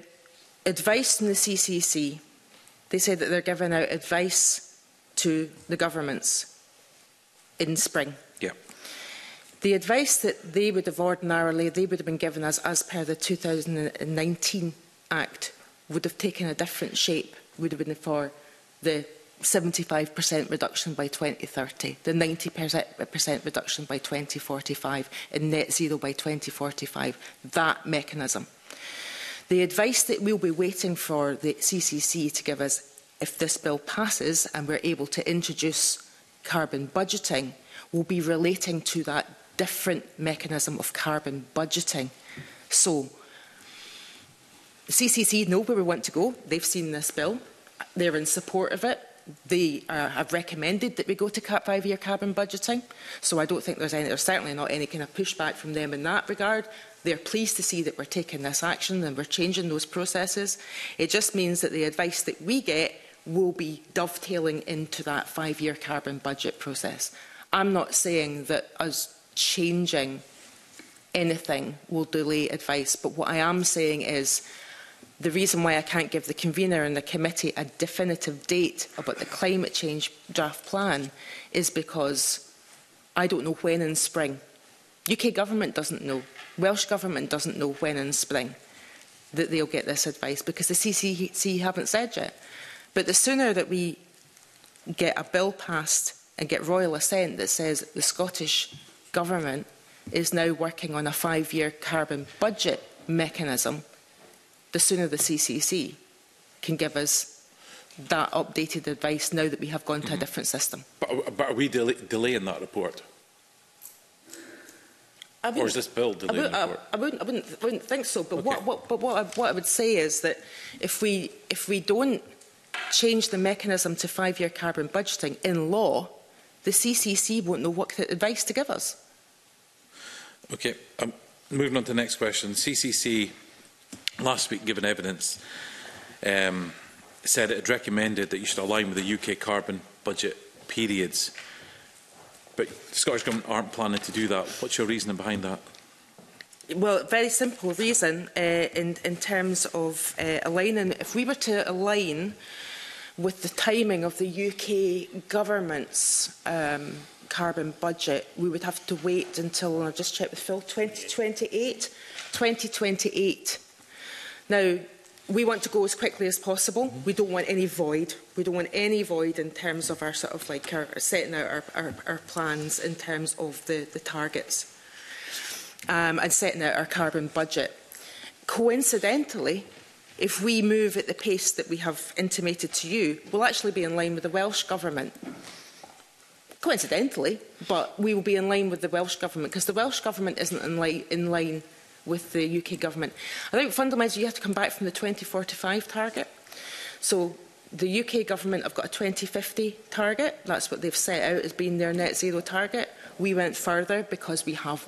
advice in the CCC, they say that they're giving out advice to the governments in spring. The advice that they would have ordinarily they would have been given as, as per the 2019 Act would have taken a different shape, would have been for the 75% reduction by 2030, the 90% reduction by 2045 and net zero by 2045, that mechanism. The advice that we'll be waiting for the CCC to give us if this bill passes and we're able to introduce carbon budgeting will be relating to that different mechanism of carbon budgeting. So the CCC know where we want to go. They've seen this bill. They're in support of it. They uh, have recommended that we go to five-year carbon budgeting. So I don't think there's any, there's certainly not any kind of pushback from them in that regard. They're pleased to see that we're taking this action and we're changing those processes. It just means that the advice that we get will be dovetailing into that five-year carbon budget process. I'm not saying that us changing anything will delay advice. But what I am saying is the reason why I can't give the convener and the committee a definitive date about the climate change draft plan is because I don't know when in spring. UK government doesn't know. Welsh government doesn't know when in spring that they'll get this advice because the CCC haven't said yet. But the sooner that we get a bill passed and get royal assent that says the Scottish Government is now working on a five-year carbon budget mechanism, the sooner the CCC can give us that updated advice now that we have gone to a mm-hmm. different system. But, but are we del delaying that report? I or is this bill delaying I, I, I, wouldn't, I, wouldn't, I wouldn't think so, but, okay. what, what, but what, I, what I would say is that if we, if we don't change the mechanism to five-year carbon budgeting in law, the CCC won't know what advice to give us. Okay, um, moving on to the next question. CCC last week given evidence um, said it had recommended that you should align with the UK carbon budget periods. But the Scottish Government aren't planning to do that. What's your reasoning behind that? Well, very simple reason uh, in, in terms of uh, aligning. If we were to align with the timing of the UK government's um, carbon budget, we would have to wait until, and I've just checked with Phil, 2028? 2028. Now, we want to go as quickly as possible. Mm -hmm. We don't want any void. We don't want any void in terms of our sort of like our, setting out our, our, our plans in terms of the, the targets um, and setting out our carbon budget. Coincidentally, if we move at the pace that we have intimated to you, we'll actually be in line with the Welsh Government coincidentally, but we will be in line with the Welsh Government because the Welsh Government isn't in, li in line with the UK Government. I think fundamentally you have to come back from the 2045 target. So the UK Government have got a 2050 target. That's what they've set out as being their net zero target. We went further because we have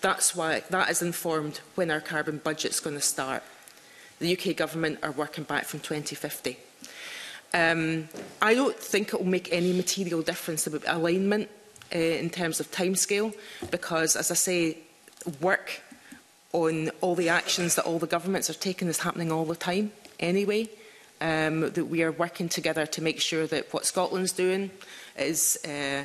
that's why that is informed when our carbon budget's going to start. The UK government are working back from 2050. Um, I don't think it will make any material difference about alignment uh, in terms of timescale, because, as I say, work on all the actions that all the governments are taking is happening all the time anyway. Um, that we are working together to make sure that what Scotland's doing is uh,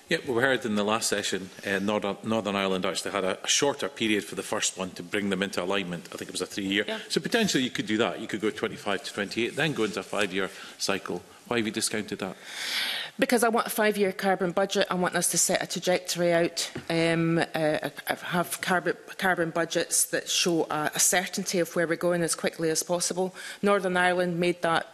Yeah, well, we heard in the last session, uh, Northern, Northern Ireland actually had a, a shorter period for the first one to bring them into alignment. I think it was a three-year. Yeah. So potentially you could do that. You could go 25 to 28, then go into a five-year cycle. Why have you discounted that? Because I want a five-year carbon budget. I want us to set a trajectory out, um, uh, have carbon, carbon budgets that show a, a certainty of where we're going as quickly as possible. Northern Ireland made that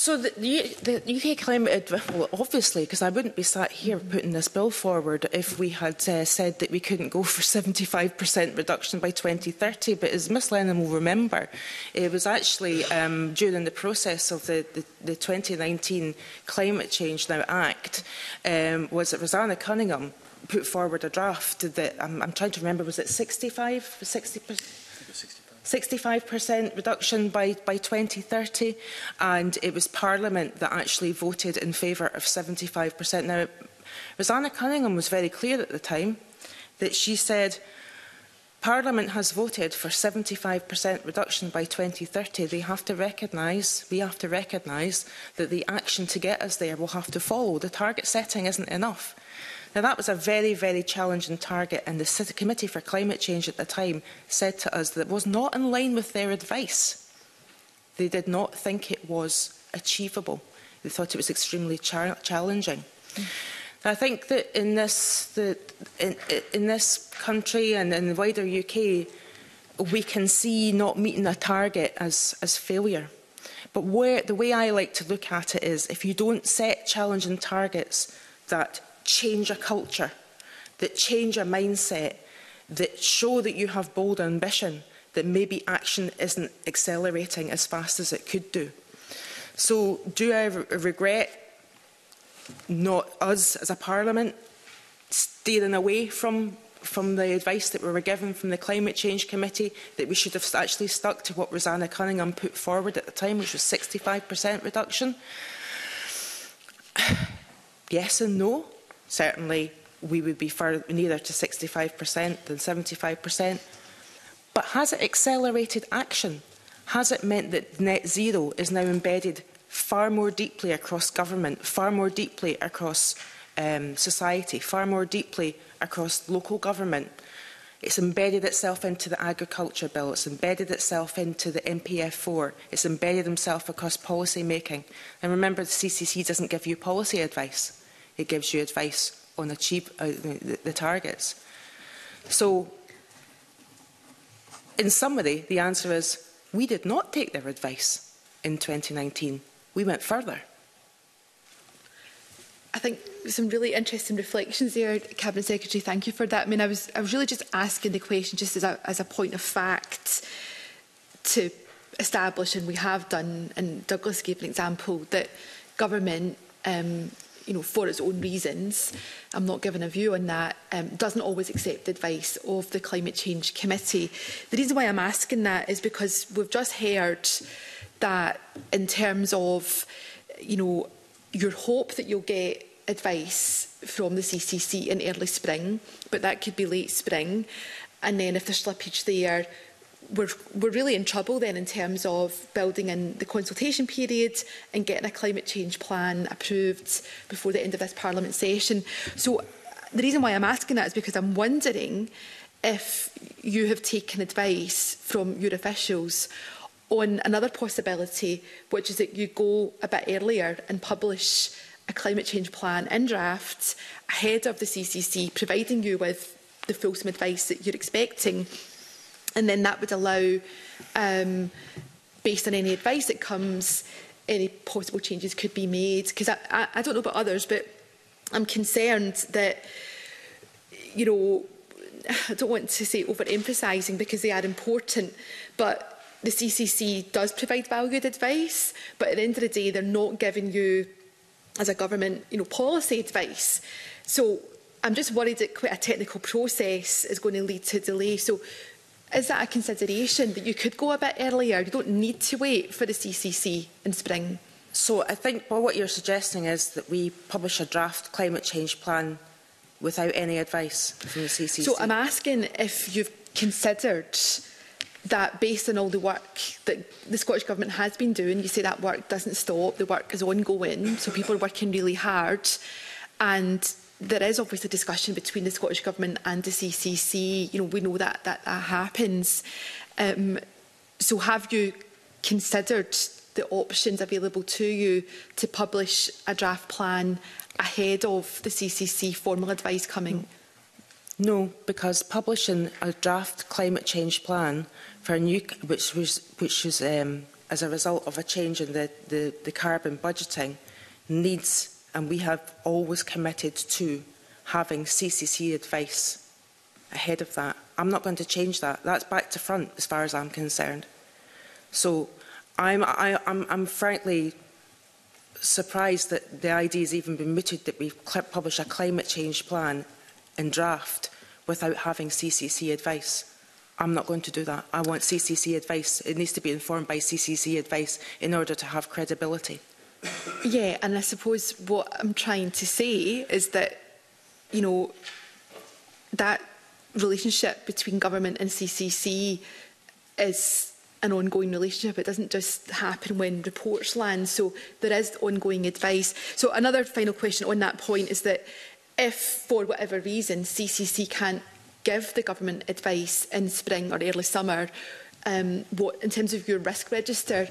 So the, the, the UK climate well, obviously, because I wouldn't be sat here putting this bill forward if we had uh, said that we couldn't go for 75% reduction by 2030. But as Miss Lennon will remember, it was actually um, during the process of the, the, the 2019 Climate Change Now Act um, was it Rosanna Cunningham put forward a draft that I'm, I'm trying to remember, was it 65, 60 65% reduction by, by 2030, and it was Parliament that actually voted in favour of 75%. Now, Rosanna Cunningham was very clear at the time that she said, Parliament has voted for 75% reduction by 2030. They have to recognise, we have to recognise that the action to get us there will have to follow. The target setting isn't enough. Now, that was a very, very challenging target, and the City Committee for Climate Change at the time said to us that it was not in line with their advice. They did not think it was achievable. They thought it was extremely cha challenging. Mm. I think that in this, the, in, in this country and in the wider UK, we can see not meeting a target as, as failure. But where, the way I like to look at it is if you don't set challenging targets that change a culture, that change a mindset, that show that you have bold ambition, that maybe action isn't accelerating as fast as it could do. So do I regret not us as a parliament steering away from from the advice that we were given from the Climate Change Committee that we should have actually stuck to what Rosanna Cunningham put forward at the time, which was 65% reduction? yes and no certainly we would be further, nearer to 65% than 75%. But has it accelerated action? Has it meant that net zero is now embedded far more deeply across government, far more deeply across um, society, far more deeply across local government? It's embedded itself into the agriculture bill. It's embedded itself into the MPF4. It's embedded itself across policy making. And remember, the CCC doesn't give you policy advice it gives you advice on achieve, uh, the, the targets. So, in summary, the answer is we did not take their advice in 2019. We went further. I think some really interesting reflections there, Cabinet Secretary. Thank you for that. I mean, I was, I was really just asking the question just as a, as a point of fact to establish, and we have done, and Douglas gave an example, that government um, you know, for its own reasons, I'm not given a view on that, um, doesn't always accept the advice of the Climate Change Committee. The reason why I'm asking that is because we've just heard that in terms of, you know, your hope that you'll get advice from the CCC in early spring, but that could be late spring. And then if there's slippage there, we're, we're really in trouble then in terms of building in the consultation period and getting a climate change plan approved before the end of this parliament session. So uh, the reason why I'm asking that is because I'm wondering if you have taken advice from your officials on another possibility, which is that you go a bit earlier and publish a climate change plan in draft ahead of the CCC, providing you with the fulsome advice that you're expecting. And then that would allow, um, based on any advice that comes, any possible changes could be made. Because I, I, I don't know about others, but I'm concerned that, you know, I don't want to say overemphasising because they are important, but the CCC does provide valued advice, but at the end of the day, they're not giving you, as a government, you know, policy advice. So I'm just worried that quite a technical process is going to lead to delay. So Is that a consideration that you could go a bit earlier? You don't need to wait for the CCC in spring. So I think well, what you're suggesting is that we publish a draft climate change plan without any advice from the CCC. So I'm asking if you've considered that based on all the work that the Scottish Government has been doing, you say that work doesn't stop, the work is ongoing, so people are working really hard. And there is obviously a discussion between the Scottish Government and the CCC. You know, we know that that, that happens. Um, so have you considered the options available to you to publish a draft plan ahead of the CCC formal advice coming? No, because publishing a draft climate change plan for a new, which was, which was um, as a result of a change in the, the, the carbon budgeting, needs and we have always committed to having CCC advice ahead of that. I'm not going to change that. That's back to front as far as I'm concerned. So I'm, I, I'm, I'm frankly surprised that the idea has even been mooted that we've published a climate change plan in draft without having CCC advice. I'm not going to do that. I want CCC advice. It needs to be informed by CCC advice in order to have credibility. Yeah, and I suppose what I'm trying to say is that, you know, that relationship between government and CCC is an ongoing relationship. It doesn't just happen when reports land. So there is ongoing advice. So another final question on that point is that if, for whatever reason, CCC can't give the government advice in spring or early summer, um, what in terms of your risk register,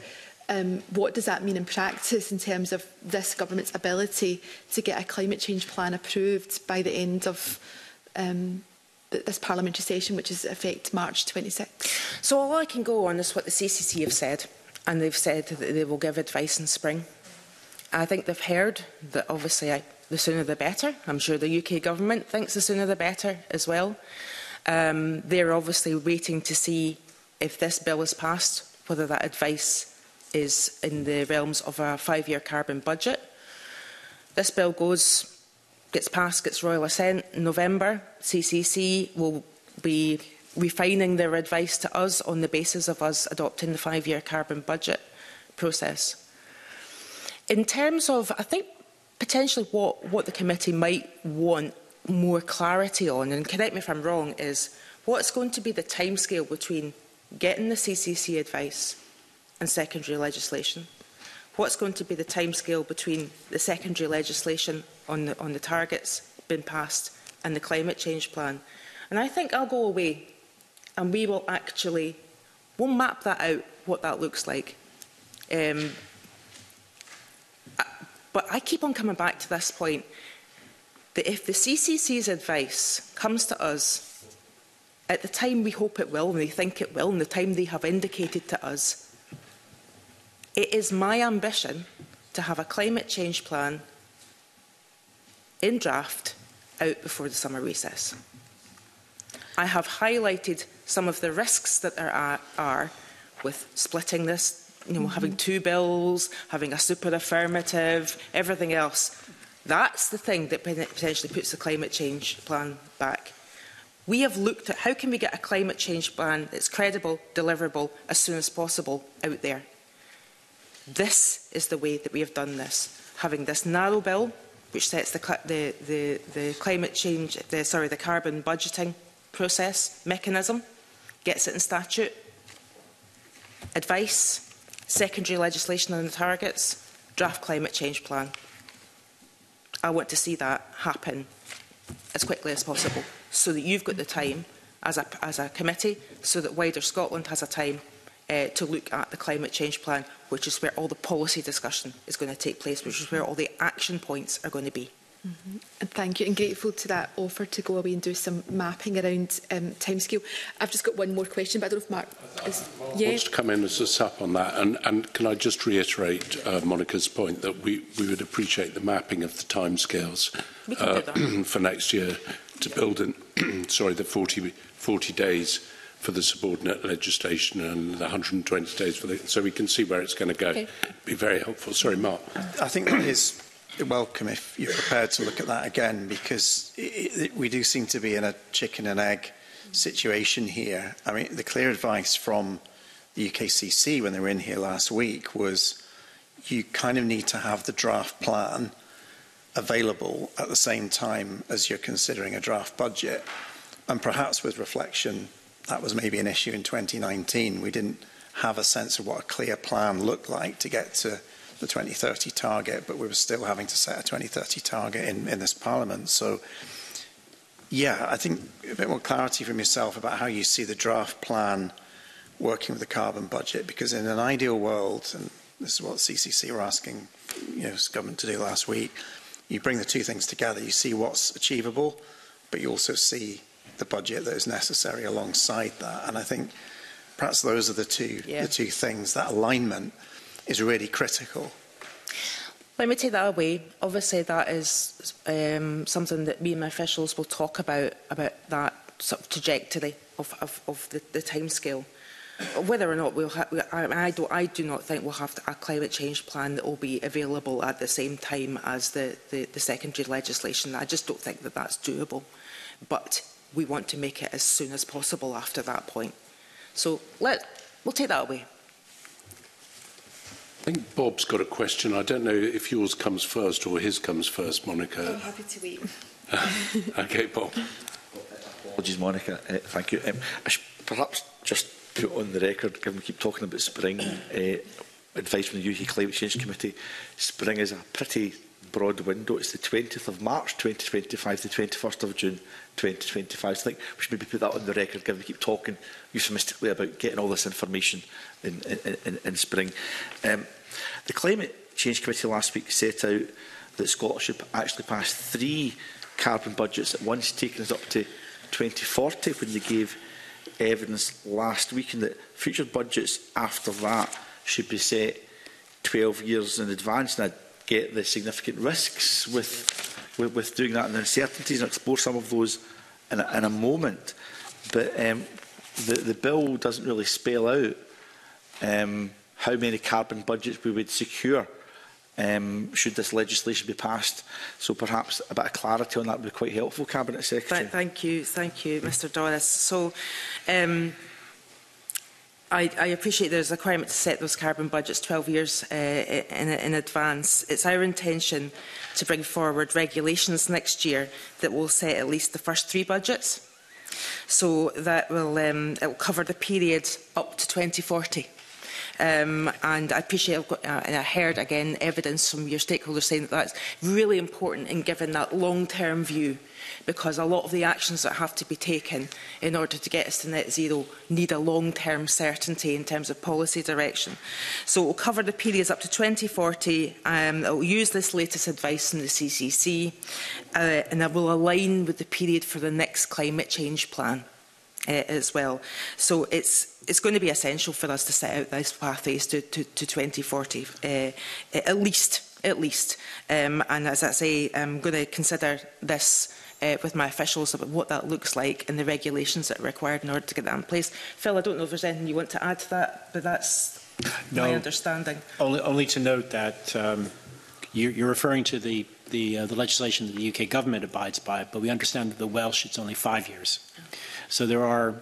um, what does that mean in practice in terms of this government's ability to get a climate change plan approved by the end of um, this parliamentary session, which is effect March 26? So all I can go on is what the CCC have said, and they've said that they will give advice in spring. I think they've heard that obviously I, the sooner the better. I'm sure the UK government thinks the sooner the better as well. Um, they're obviously waiting to see if this bill is passed, whether that advice is in the realms of a five-year carbon budget. This bill goes, gets passed, gets royal assent in November. CCC will be refining their advice to us on the basis of us adopting the five-year carbon budget process. In terms of, I think, potentially what, what the committee might want more clarity on, and correct me if I'm wrong, is what's going to be the timescale between getting the CCC advice and secondary legislation? What's going to be the timescale between the secondary legislation on the, on the targets been passed and the climate change plan? And I think I'll go away and we will actually, we'll map that out, what that looks like. Um, but I keep on coming back to this point, that if the CCC's advice comes to us at the time we hope it will and they think it will and the time they have indicated to us, It is my ambition to have a climate change plan in draft out before the summer recess. I have highlighted some of the risks that there are, are with splitting this, you know, mm -hmm. having mm-hmm. two bills, having a super affirmative, everything else. That's the thing that potentially puts the climate change plan back. We have looked at how can we get a climate change plan that's credible, deliverable as soon as possible out there. This is the way that we have done this, having this narrow bill which sets the, the, the, the climate change, the, sorry, the carbon budgeting process mechanism, gets it in statute, advice, secondary legislation on the targets, draft climate change plan. I want to see that happen as quickly as possible so that you've got the time as a, as a committee, so that wider Scotland has a time uh, to look at the climate change plan, which is where all the policy discussion is going to take place, which is where all the action points are going to be. Mm -hmm. And thank you and grateful to that offer to go away and do some mapping around um, timescale. I've just got one more question, but I don't know if Mark is... Yeah. I'll just come in as a sap on that. And, and can I just reiterate uh, Monica's point that we, we would appreciate the mapping of the timescales uh, for next year to build in, sorry, the 40, 40 days for the subordinate legislation and the 120 days for the... So we can see where it's going to go. Okay. be very helpful. Sorry, Mark. I think that is welcome if you're prepared to look at that again because it, it, we do seem to be in a chicken and egg situation here. I mean, the clear advice from the UKCC when they were in here last week was you kind of need to have the draft plan available at the same time as you're considering a draft budget. And perhaps with reflection, that was maybe an issue in 2019. We didn't have a sense of what a clear plan looked like to get to the 2030 target, but we were still having to set a 2030 target in, in this parliament. So, yeah, I think a bit more clarity from yourself about how you see the draft plan working with the carbon budget, because in an ideal world, and this is what CCC were asking you know, government to do last week, you bring the two things together, you see what's achievable, but you also see the budget that is necessary alongside that. And I think perhaps those are the two, yeah. the two things. That alignment is really critical. Let me take that away. Obviously, that is um, something that me and my officials will talk about, about that sort of trajectory of, of, of the, the timescale. Whether or not we'll have, I, I, don't, I do not think we'll have a climate change plan that will be available at the same time as the, the, the secondary legislation. I just don't think that that's doable. But we want to make it as soon as possible after that point. So let, we'll take that away. I think Bob's got a question. I don't know if yours comes first or his comes first, Monica. I'm happy to wait. okay, Bob. Apologies, Monica. Uh, thank you. Um, I should perhaps just put on the record, given we keep talking about spring, uh, advice from the UK Climate Change Committee, spring is a pretty broad window. It's the 20th of March 2025 to 21st of June 2025. So I think we should maybe put that on the record, given we keep talking euphemistically about getting all this information in, in, in, in spring. Um, the Climate Change Committee last week set out that Scotland should actually pass three carbon budgets at once, taking us up to 2040 when they gave evidence last week, and that future budgets after that should be set 12 years in advance. And I get the significant risks with, with, with doing that and the uncertainties and explore some of those in a, in a moment. But um, the, the bill doesn't really spell out um, how many carbon budgets we would secure um, should this legislation be passed. So perhaps a bit of clarity on that would be quite helpful, Cabinet Secretary. Th thank you, thank you, Mr Doris. So. Um, I, I appreciate there's a requirement to set those carbon budgets 12 years uh, in, in advance. It's our intention to bring forward regulations next year that will set at least the first three budgets. So that will, um, it will cover the period up to 2040. Um, and I appreciate, I've got, uh, and I heard again evidence from your stakeholders saying that that's really important in giving that long-term view because a lot of the actions that have to be taken in order to get us to net zero need a long-term certainty in terms of policy direction. So we'll cover the periods up to 2040. Um, I'll use this latest advice from the CCC uh, and I will align with the period for the next climate change plan uh, as well. So it's it's going to be essential for us to set out those pathways to, to, to 2040, uh, at least, at least. Um, and as I say, I'm going to consider this uh, with my officials about what that looks like and the regulations that are required in order to get that in place. Phil, I don't know if there's anything you want to add to that, but that's no, my understanding. Only, only to note that um, You're, you're referring to the the, uh, the legislation that the UK government abides by, but we understand that the Welsh it's only five years. Oh. So there are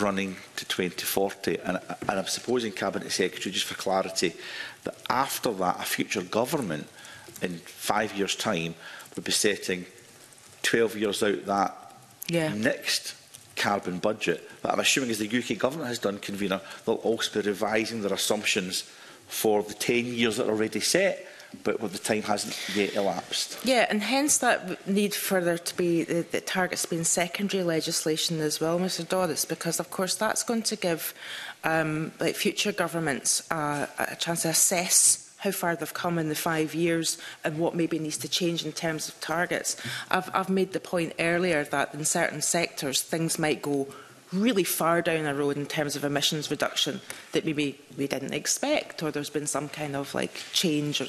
running to 2040. And, and I'm supposing, Cabinet Secretary, just for clarity, that after that, a future government in five years' time would be setting 12 years out that yeah. next carbon budget. But I'm assuming, as the UK government has done, convener, they'll also be revising their assumptions for the 10 years that are already set but well, the time hasn't yet elapsed. Yeah, and hence that need further to be the, the targets being secondary legislation as well, Mr. Dodds, because of course that's going to give um, like future governments uh, a chance to assess how far they've come in the five years and what maybe needs to change in terms of targets. I've, I've made the point earlier that in certain sectors things might go really far down a road in terms of emissions reduction that maybe we didn't expect or there's been some kind of like change or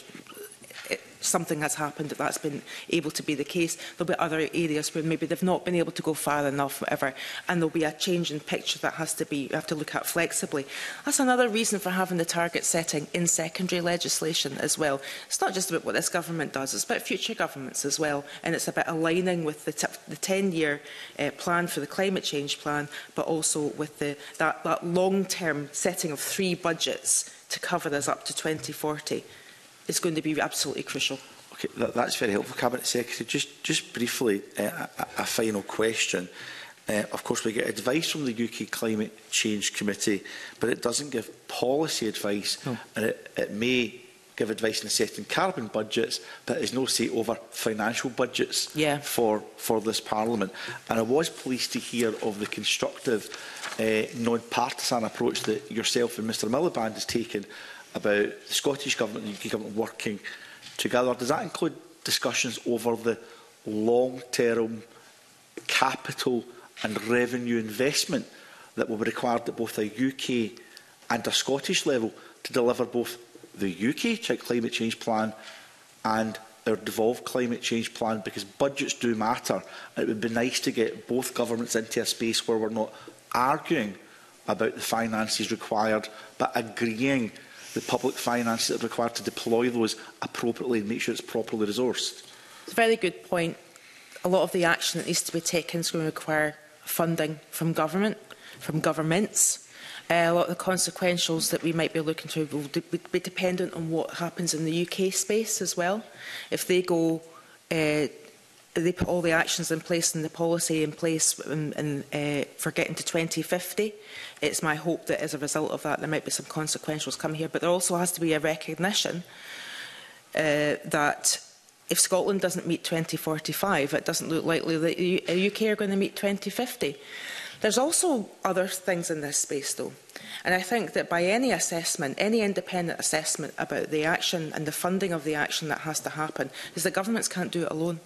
something has happened that that's been able to be the case. There'll be other areas where maybe they've not been able to go far enough, whatever, and there'll be a change in picture that has to be, you have to look at flexibly. That's another reason for having the target setting in secondary legislation as well. It's not just about what this government does, it's about future governments as well, and it's about aligning with the 10-year uh, plan for the climate change plan, but also with the, that, that long-term setting of three budgets to cover us up to 2040 is going to be absolutely crucial. Okay, that, that's very helpful, Cabinet Secretary. Just, just briefly, uh, a, a final question. Uh, of course, we get advice from the UK Climate Change Committee, but it doesn't give policy advice, no. and it, it may give advice on setting carbon budgets, but there's no say over financial budgets yeah. for, for this Parliament. And I was pleased to hear of the constructive, uh, non-partisan approach that yourself and Mr Miliband has taken about the Scottish Government and the UK Government working together. Does that include discussions over the long-term capital and revenue investment that will be required at both a UK and a Scottish level to deliver both the UK climate change plan and our devolved climate change plan because budgets do matter. It would be nice to get both governments into a space where we're not arguing about the finances required but agreeing the public finances that are required to deploy those appropriately and make sure it's properly resourced? It's a very good point. A lot of the action that needs to be taken is going to require funding from government, from governments. Uh, a lot of the consequentials that we might be looking to will de be dependent on what happens in the UK space as well. If they go uh, the, all the actions in place and the policy in place in, in, uh, for getting to 2050. It's my hope that as a result of that there might be some consequentials come here, but there also has to be a recognition uh, that if Scotland doesn't meet 2045, it doesn't look likely that the UK uh, are going to meet 2050. There's also other things in this space, though. And I think that by any assessment, any independent assessment about the action and the funding of the action that has to happen, is that governments can't do it alone.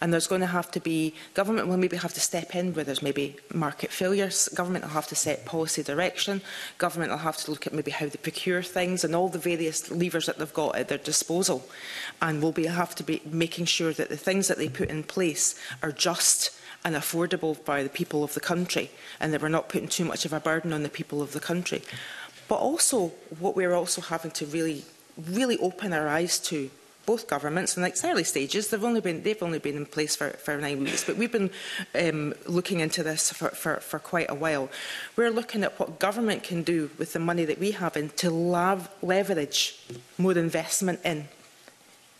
And there's going to have to be, government will maybe have to step in where there's maybe market failures, government will have to set policy direction, government will have to look at maybe how they procure things and all the various levers that they've got at their disposal. And we'll be, have to be making sure that the things that they put in place are just and affordable by the people of the country and that we're not putting too much of a burden on the people of the country. But also what we're also having to really really open our eyes to both governments, and it's early stages, they've only been, they've only been in place for, for nine weeks, but we've been um, looking into this for, for, for quite a while. We're looking at what government can do with the money that we have in to lav leverage more investment in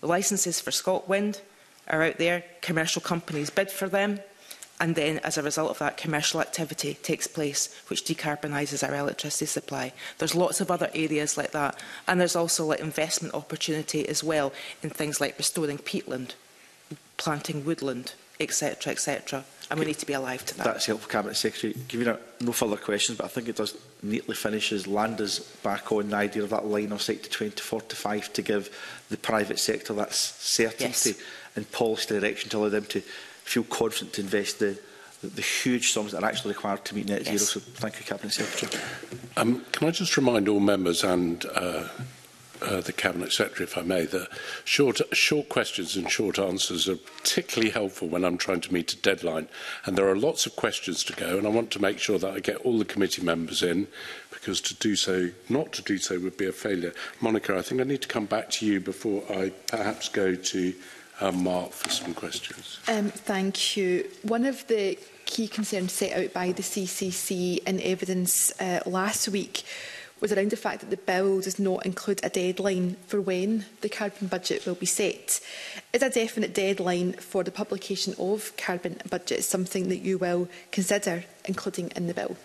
the licences for Scotland are out there, commercial companies bid for them, and then as a result of that commercial activity takes place which decarbonises our electricity supply. There's lots of other areas like that and there's also like investment opportunity as well in things like restoring peatland, planting woodland, etc etc and we need to be alive to that. That's helpful, Cabinet Secretary. Give you no further questions, but I think it does neatly finishes, land back on the idea of that line of sight to 2045 to give the private sector that certainty yes. and policy direction to allow them to feel confident to invest the, the, the huge sums that are actually required to meet net yes. zero. So thank you, Cabinet Secretary. Um, can I just remind all members and uh, uh, the Cabinet Secretary, if I may, that short, short questions and short answers are particularly helpful when I'm trying to meet a deadline. And there are lots of questions to go, and I want to make sure that I get all the committee members in, because to do so, not to do so, would be a failure. Monica, I think I need to come back to you before I perhaps go to um, Mark for some questions. Um, thank you. One of the key concerns set out by the CCC in evidence uh, last week was around the fact that the bill does not include a deadline for when the carbon budget will be set. Is a definite deadline for the publication of carbon budget something that you will consider including in the bill?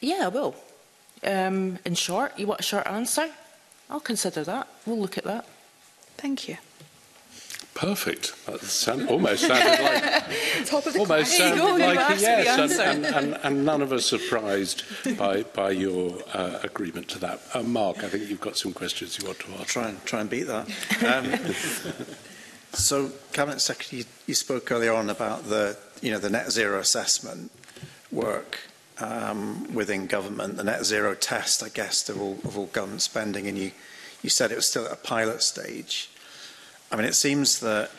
Yeah, I will. Um, in short, you want a short answer? I'll consider that. We'll look at that. Thank you. Perfect. That sound, almost sounded like, Top of the almost sounded go, like a yes, and, and, and, and none of us surprised by by your uh, agreement to that. Uh, Mark, I think you've got some questions you want to ask. I'll try and try and beat that. Um, so, Cabinet Secretary, you, you spoke earlier on about the you know the net zero assessment work um, within government, the net zero test, I guess, of all of all government spending, and you you said it was still at a pilot stage. I mean, it seems that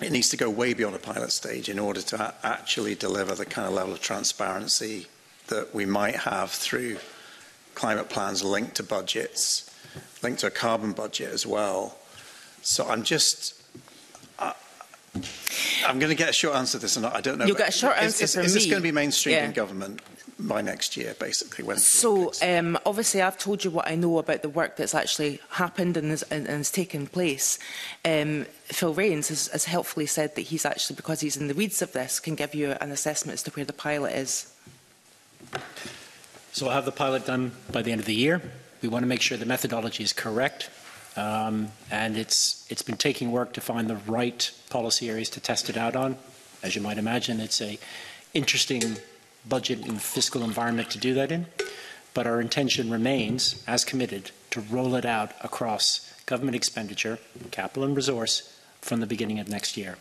it needs to go way beyond a pilot stage in order to actually deliver the kind of level of transparency that we might have through climate plans linked to budgets, linked to a carbon budget as well. So I'm just I'm going to get a short answer to this or not. I don't know. You'll get a short answer is, is, from is me. Is this going to be mainstream yeah. in government? by next year, basically. When so, um, obviously, I've told you what I know about the work that's actually happened and has, and has taken place. Um, Phil Rains has, has helpfully said that he's actually, because he's in the weeds of this, can give you an assessment as to where the pilot is. So I'll have the pilot done by the end of the year. We want to make sure the methodology is correct. Um, and it's, it's been taking work to find the right policy areas to test it out on. As you might imagine, it's a interesting budget and fiscal environment to do that in. But our intention remains, as committed, to roll it out across government expenditure, capital and resource from the beginning of next year.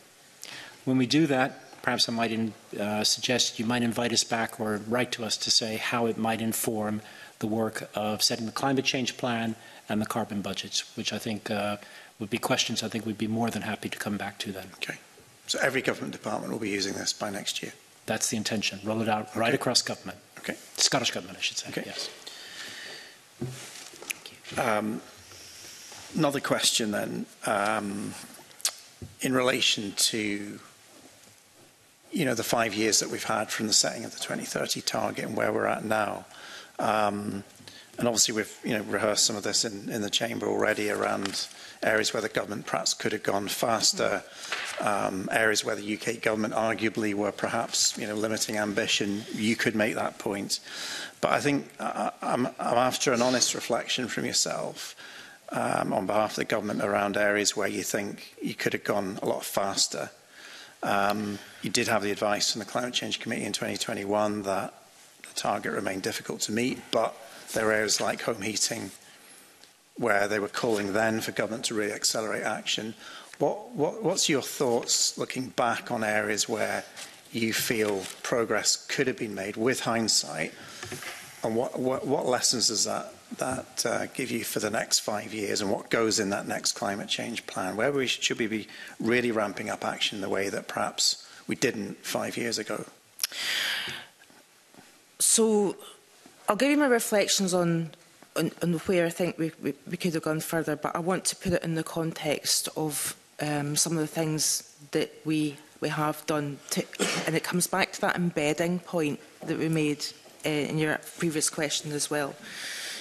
When we do that, perhaps I might in, uh, suggest you might invite us back or write to us to say how it might inform the work of setting the climate change plan and the carbon budgets, which I think uh, would be questions I think we'd be more than happy to come back to then. Okay. So every government department will be using this by next year? That's the intention. Roll it out right across government. Okay. Scottish government, I should say. Okay. Yes. Um, another question then, um, in relation to you know the five years that we've had from the setting of the 2030 target and where we're at now. Um, and obviously we've you know rehearsed some of this in, in the chamber already around areas where the government perhaps could have gone faster, um, areas where the UK government arguably were perhaps you know, limiting ambition, you could make that point. But I think I, uh, uh, I'm, I'm after an honest reflection from yourself um, on behalf of the government around areas where you think you could have gone a lot faster. Um, you did have the advice from the Climate Change Committee in 2021 that the target remained difficult to meet, but there are areas like home heating, where they were calling then for government to really accelerate action. What, what, what's your thoughts looking back on areas where you feel progress could have been made with hindsight? And what, what, what lessons does that, that uh, give you for the next five years and what goes in that next climate change plan? Where we should, should we be really ramping up action the way that perhaps we didn't five years ago? So I'll give you my reflections on on, on where I think we, we, we could have gone further, but I want to put it in the context of um, some of the things that we we have done, to, and it comes back to that embedding point that we made uh, in your previous question as well.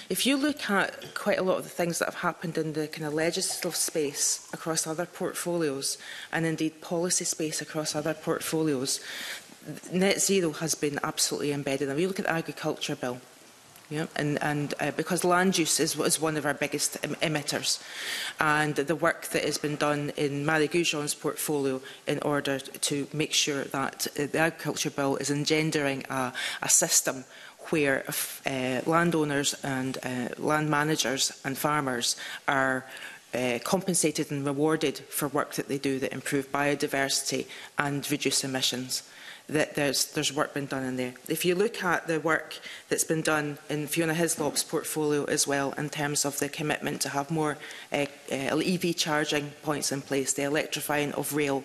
If you look at quite a lot of the things that have happened in the kind of legislative space across other portfolios, and indeed policy space across other portfolios, net zero has been absolutely embedded. And we look at the agriculture bill. Yeah, and and uh, because land use is, is one of our biggest em emitters, and the work that has been done in Marie Goujon's portfolio in order to make sure that uh, the agriculture bill is engendering a, a system where uh, landowners and uh, land managers and farmers are uh, compensated and rewarded for work that they do that improve biodiversity and reduce emissions that there's, there's work been done in there. If you look at the work that's been done in Fiona Hislop's portfolio as well in terms of the commitment to have more uh, uh, eh, EV eh, e charging points in place, the electrifying of rail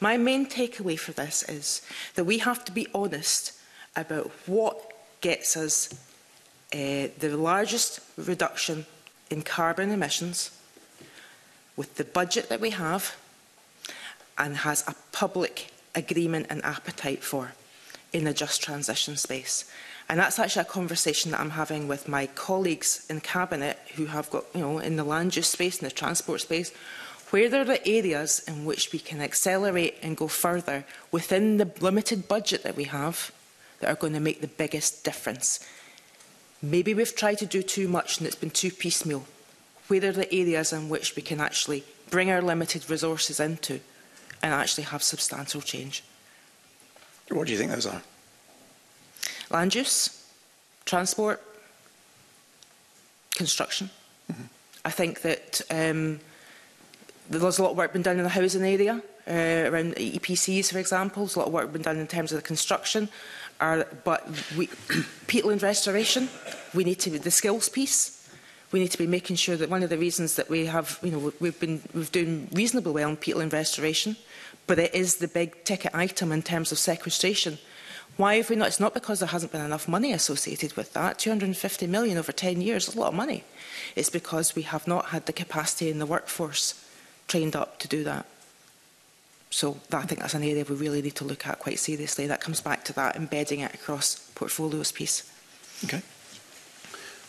my main takeaway for this is that we have to be honest about what gets us uh, the largest reduction in carbon emissions with the budget that we have and has a public agreement and appetite for in a just transition space. And that's actually a conversation that I'm having with my colleagues in Cabinet who have got, you know, in the land use space, in the transport space, where there are the areas in which we can accelerate and go further within the limited budget that we have that are going to make the biggest difference. Maybe we've tried to do too much and it's been too piecemeal. Where are the areas in which we can actually bring our limited resources into and actually have substantial change. What do you think those are? Land use, transport, construction. Mm -hmm. I think that um, there's a lot of work been done in the housing area, uh, around EPCs, for example. There's a lot of work been done in terms of the construction. Our, uh, but we, peatland restoration, we need to the skills piece we need to be making sure that one of the reasons that we have, you know, we've been we've doing reasonably well in peatland restoration, but it is the big ticket item in terms of sequestration. Why have we not? It's not because there hasn't been enough money associated with that. 250 million over 10 years is a lot of money. It's because we have not had the capacity in the workforce trained up to do that. So that, I think that's an area we really need to look at quite seriously. That comes back to that embedding it across portfolios piece. Okay.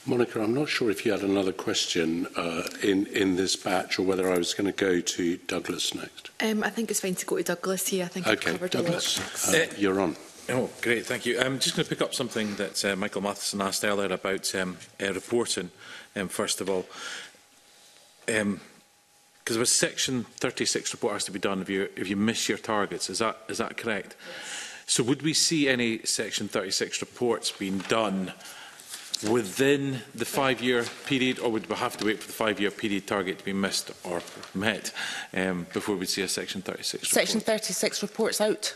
Monica, I'm not sure if you had another question uh, in, in this batch or whether I was going to go to Douglas next. Um, I think it's fine to go to Douglas here. I think okay, I've covered Douglas, a uh, uh, you're on. Oh, great. Thank you. I'm just going to pick up something that uh, Michael Matheson asked earlier about um, uh, reporting, um, first of all. Because um, there was Section 36 report has to be done if you, if you miss your targets. Is that, is that correct? Yes. So would we see any Section 36 reports being done within the five-year period, or would we have to wait for the five-year period target to be missed or met um, before we see a Section 36 report? Section 36 report's out.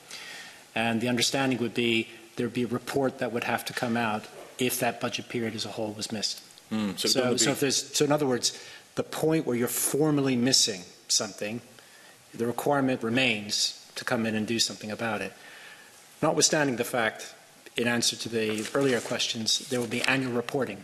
And the understanding would be there'd be a report that would have to come out if that budget period as a whole was missed. Mm. So, so, so, if there's, so in other words, the point where you're formally missing something, the requirement remains to come in and do something about it. Notwithstanding the fact, in answer to the earlier questions, there will be annual reporting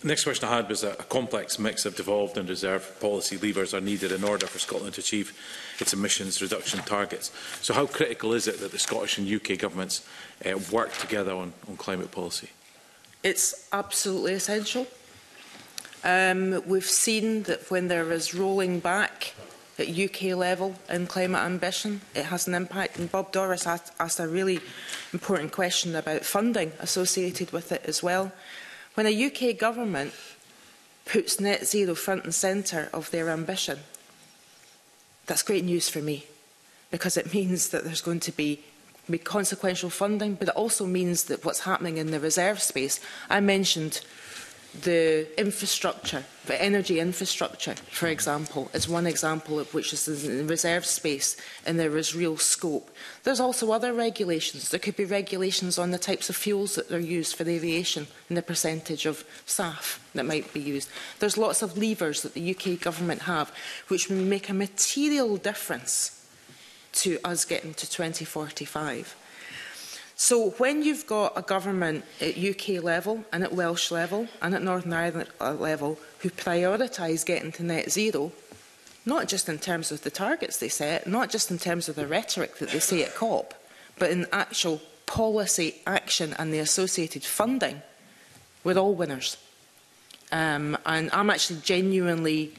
The next question I had was that a complex mix of devolved and reserve policy levers are needed in order for Scotland to achieve its emissions reduction targets. So how critical is it that the Scottish and UK governments uh, work together on, on climate policy? It's absolutely essential. Um, we've seen that when there is rolling back at UK level in climate ambition, it has an impact. And Bob Doris asked, asked a really important question about funding associated with it as well. When a UK government puts net zero front and centre of their ambition, that's great news for me because it means that there's going to be consequential funding, but it also means that what's happening in the reserve space, I mentioned the infrastructure, the energy infrastructure, for example, is one example of which is in reserve space and there is real scope. There's also other regulations. There could be regulations on the types of fuels that are used for aviation and the percentage of SAF that might be used. There's lots of levers that the UK government have which make a material difference to us getting to 2045. So when you've got a government at UK level and at Welsh level and at Northern Ireland uh, level who prioritise getting to net zero, not just in terms of the targets they set, not just in terms of the rhetoric that they say at COP, but in actual policy action and the associated funding, we're all winners. Um, and I'm actually genuinely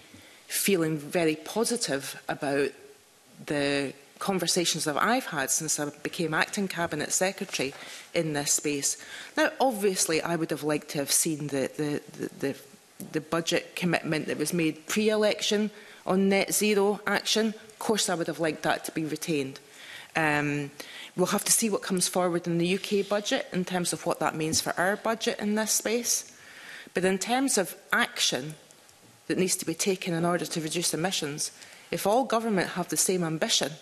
feeling very positive about the conversations that I've had since I became acting cabinet secretary in this space. Now, obviously, I would have liked to have seen the, the, the, the, the budget commitment that was made pre-election on net zero action. Of course, I would have liked that to be retained. Um, we'll have to see what comes forward in the UK budget in terms of what that means for our budget in this space. But in terms of action that needs to be taken in order to reduce emissions, if all government have the same ambition –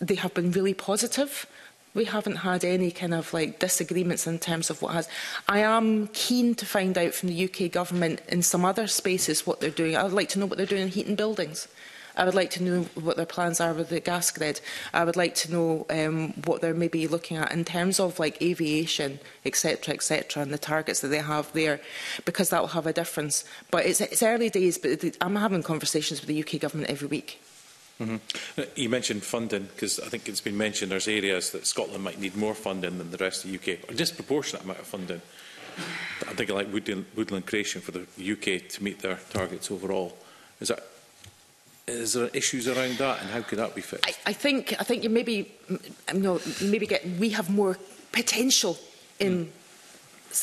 they have been really positive. We haven't had any kind of like disagreements in terms of what has. I am keen to find out from the UK government in some other spaces what they're doing. I would like to know what they're doing in heating buildings. I would like to know what their plans are with the gas grid. I would like to know um, what they're maybe looking at in terms of like aviation, etc., etc., and the targets that they have there, because that will have a difference. But it's, it's early days, but I'm having conversations with the UK government every week. Mm -hmm. You mentioned funding, because I think it's been mentioned there's areas that Scotland might need more funding than the rest of the UK, a disproportionate amount of funding. I think like woodland, woodland creation for the UK to meet their targets overall. Is that is there issues around that, and how could that be fixed? I, I think I think you maybe no maybe get we have more potential in. Mm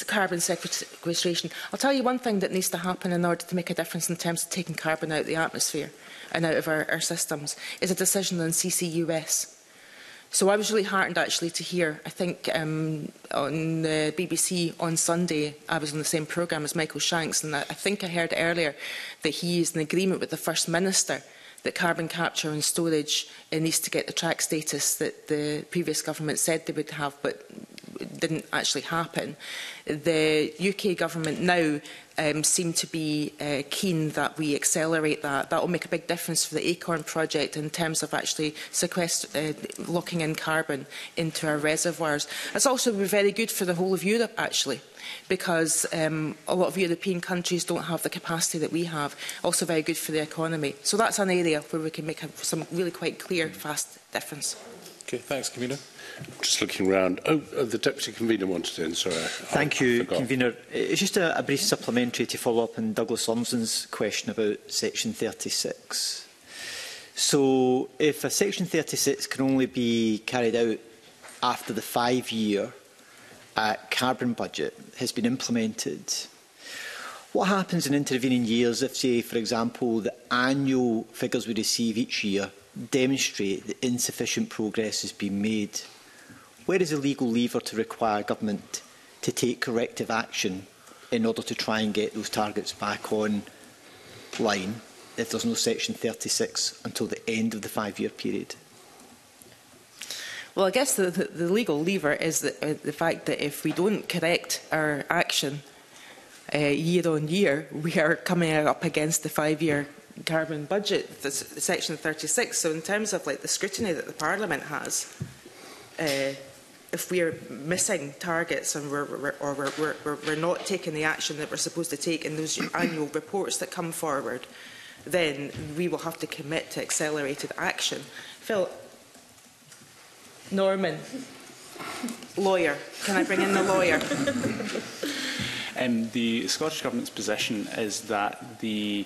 carbon sequestration. I'll tell you one thing that needs to happen in order to make a difference in terms of taking carbon out of the atmosphere and out of our, our systems is a decision on CCUS. So I was really heartened actually to hear, I think um, on the uh, BBC on Sunday, I was on the same programme as Michael Shanks and I, think I heard earlier that he is in agreement with the First Minister that carbon capture and storage uh, needs to get the track status that the previous government said they would have, but didn't actually happen. The UK government now um, seem to be uh, keen that we accelerate that. That will make a big difference for the ACORN project in terms of actually sequester, uh, locking in carbon into our reservoirs. It's also be very good for the whole of Europe, actually, because um, a lot of European countries don't have the capacity that we have. Also very good for the economy. So that's an area where we can make a, some really quite clear, fast difference. Okay, thanks, Camila just looking round. Oh, uh, the Deputy Convener wanted in, sorry. Thank I, you, I Convener. It's just a, a brief supplementary to follow up on Douglas Lumsden's question about Section 36. So if a Section 36 can only be carried out after the five-year uh, carbon budget has been implemented, what happens in intervening years if, say, for example, the annual figures we receive each year demonstrate that insufficient progress has been made? where is the legal lever to require government to take corrective action in order to try and get those targets back on line if there's no Section 36 until the end of the five-year period? Well, I guess the, the, the legal lever is the, uh, the fact that if we don't correct our action uh, year on year, we are coming up against the five-year carbon budget, the, the Section 36. So in terms of like the scrutiny that the Parliament has, uh, if we're missing targets and we're, or we're, we're, we're not taking the action that we're supposed to take in those annual reports that come forward, then we will have to commit to accelerated action. Phil, Norman, lawyer, can I bring in the lawyer? um, the Scottish Government's position is that the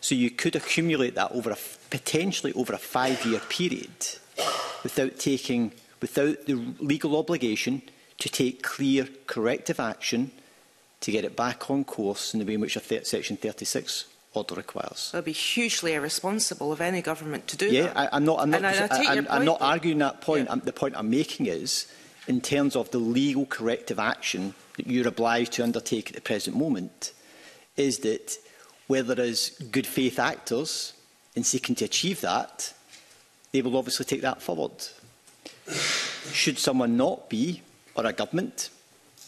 So you could accumulate that over a, potentially over a five-year period without taking, without the legal obligation to take clear corrective action to get it back on course in the way in which a th Section 36 order requires. It would be hugely irresponsible of any government to do yeah, that. Yeah, I'm not, I'm not, I, I am I'm not arguing that point. Yeah. I'm, the point I'm making is, in terms of the legal corrective action that you're obliged to undertake at the present moment, is that whether there good faith actors in seeking to achieve that, they will obviously take that forward. Should someone not be, or a government,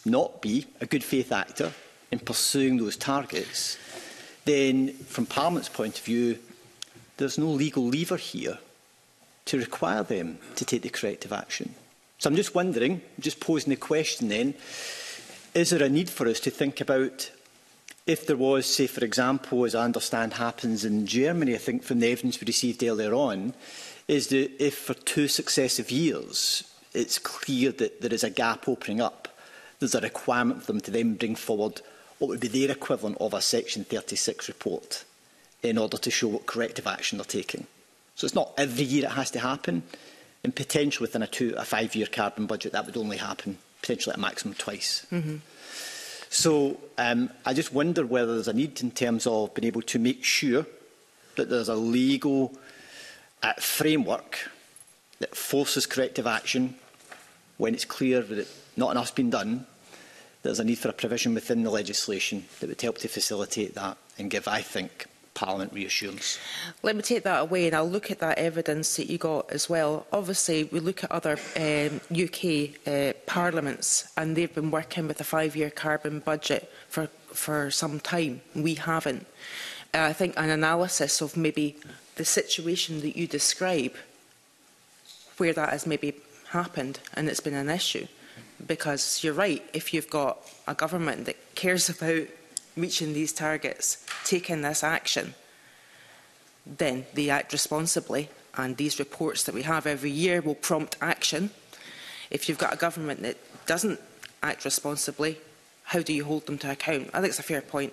not be a good faith actor in pursuing those targets, then from Parliament's point of view, there's no legal lever here to require them to take the corrective action. So I'm just wondering, just posing the question then, is there a need for us to think about If there was, say, for example, as I understand happens in Germany, I think from the evidence we received earlier on, is that if for two successive years it's clear that there is a gap opening up, there's a requirement for them to then bring forward what would be their equivalent of a Section 36 report in order to show what corrective action they're taking. So it's not every year it has to happen, and potentially within a, two, a five-year carbon budget that would only happen potentially at a maximum twice. Mm -hmm. So um, I just wonder whether there's a need in terms of being able to make sure that there's a legal uh, framework that forces corrective action when it's clear that it, not enough's been done. There's a need for a provision within the legislation that would help to facilitate that and give, I think, Parliament reassurance. Let me take that away and I'll look at that evidence that you got as well. Obviously, we look at other um, UK uh, parliaments and they've been working with a five-year carbon budget for, for some time. We haven't. Uh, I think an analysis of maybe the situation that you describe, where that has maybe happened and it's been an issue. Because you're right, if you've got a government that cares about reaching these targets, taking this action, then they act responsibly. And these reports that we have every year will prompt action. If you've got a government that doesn't act responsibly, how do you hold them to account? I think it's a fair point.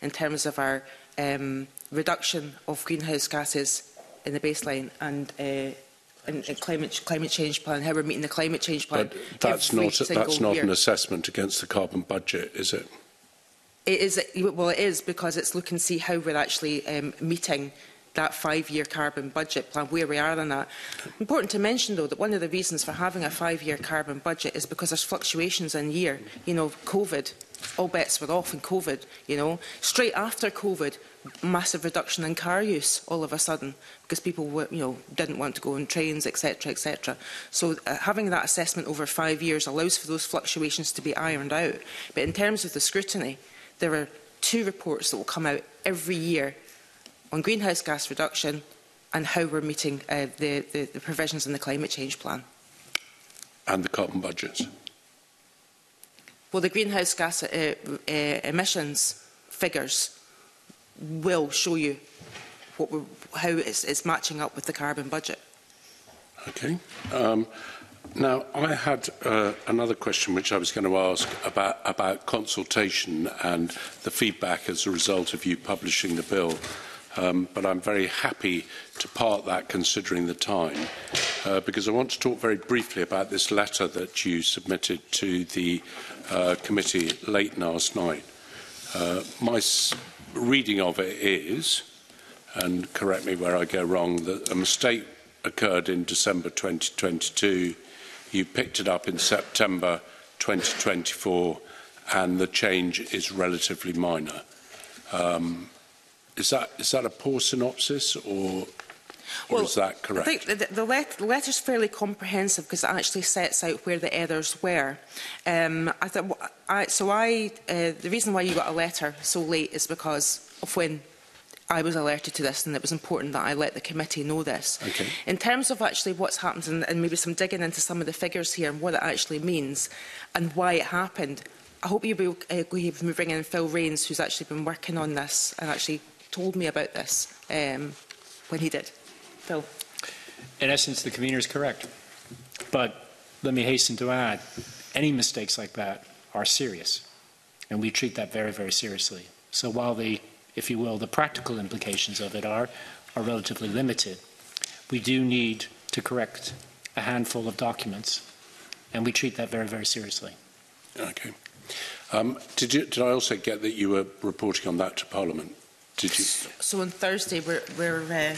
in terms of our um, reduction of greenhouse gases in the baseline and uh, and, and climate climate change plan, how we're meeting the climate change plan. But that's not that's not year. an assessment against the carbon budget, is it? It is, well, it is because it's looking and see how we're actually um, meeting that five-year carbon budget plan, where we are on that. Important to mention, though, that one of the reasons for having a five-year carbon budget is because there's fluctuations in year. You know, COVID, all bets were off in COVID, you know. Straight after COVID, massive reduction in car use all of a sudden because people were, you know, didn't want to go on trains, etc., etc. So uh, having that assessment over five years allows for those fluctuations to be ironed out. But in terms of the scrutiny, there are two reports that will come out every year on greenhouse gas reduction and how we're meeting uh, the, the, the provisions in the climate change plan. And the carbon budgets. Well, the greenhouse gas uh, uh, emissions figures will show you what we're, how it's, it's matching up with the carbon budget. Okay. Um, Now, I had uh, another question which I was going to ask about, about consultation and the feedback as a result of you publishing the bill. Um, but I'm very happy to part that considering the time, uh, because I want to talk very briefly about this letter that you submitted to the uh, committee late last night. Uh, my reading of it is, and correct me where I go wrong, that a mistake occurred in December 2022 You picked it up in September 2024 and the change is relatively minor. Um, is, that, is that a poor synopsis or Or well, is that correct? I think the, the, let, the letter's fairly comprehensive because it actually sets out where the errors were. Um, I th I, so I, uh, the reason why you got a letter so late is because of when I was alerted to this and it was important that I let the committee know this. Okay. In terms of actually what's happened and, and maybe some digging into some of the figures here and what it actually means and why it happened, I hope you'll be uh, going to bring in Phil Rains, who's actually been working on this and actually told me about this um, when he did. Phil. In essence, the convener is correct. But let me hasten to add, any mistakes like that are serious. And we treat that very, very seriously. So while the if you will, the practical implications of it are, are relatively limited. We do need to correct a handful of documents, and we treat that very, very seriously. Okay. Um, did, you, did I also get that you were reporting on that to Parliament? Did you? So on Thursday, we're, we're uh,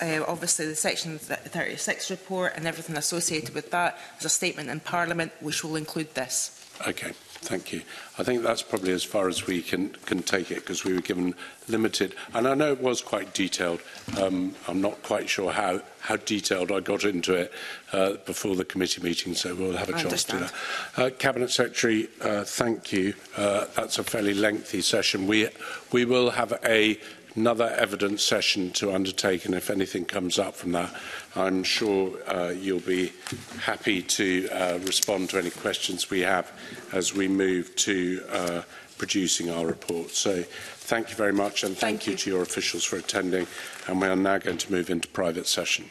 yeah. uh, obviously the Section 36 report and everything associated with that is a statement in Parliament which will include this. Okay. Thank you. I think that's probably as far as we can, can take it because we were given limited, and I know it was quite detailed. Um, I'm not quite sure how, how detailed I got into it uh, before the committee meeting, so we'll have a I chance understand. to that. Uh, Cabinet Secretary, uh, thank you. Uh, that's a fairly lengthy session. We, we will have a another evidence session to undertake, and if anything comes up from that, I'm sure uh, you'll be happy to uh, respond to any questions we have as we move to uh, producing our report. So thank you very much, and thank, thank you. you to your officials for attending, and we are now going to move into private session.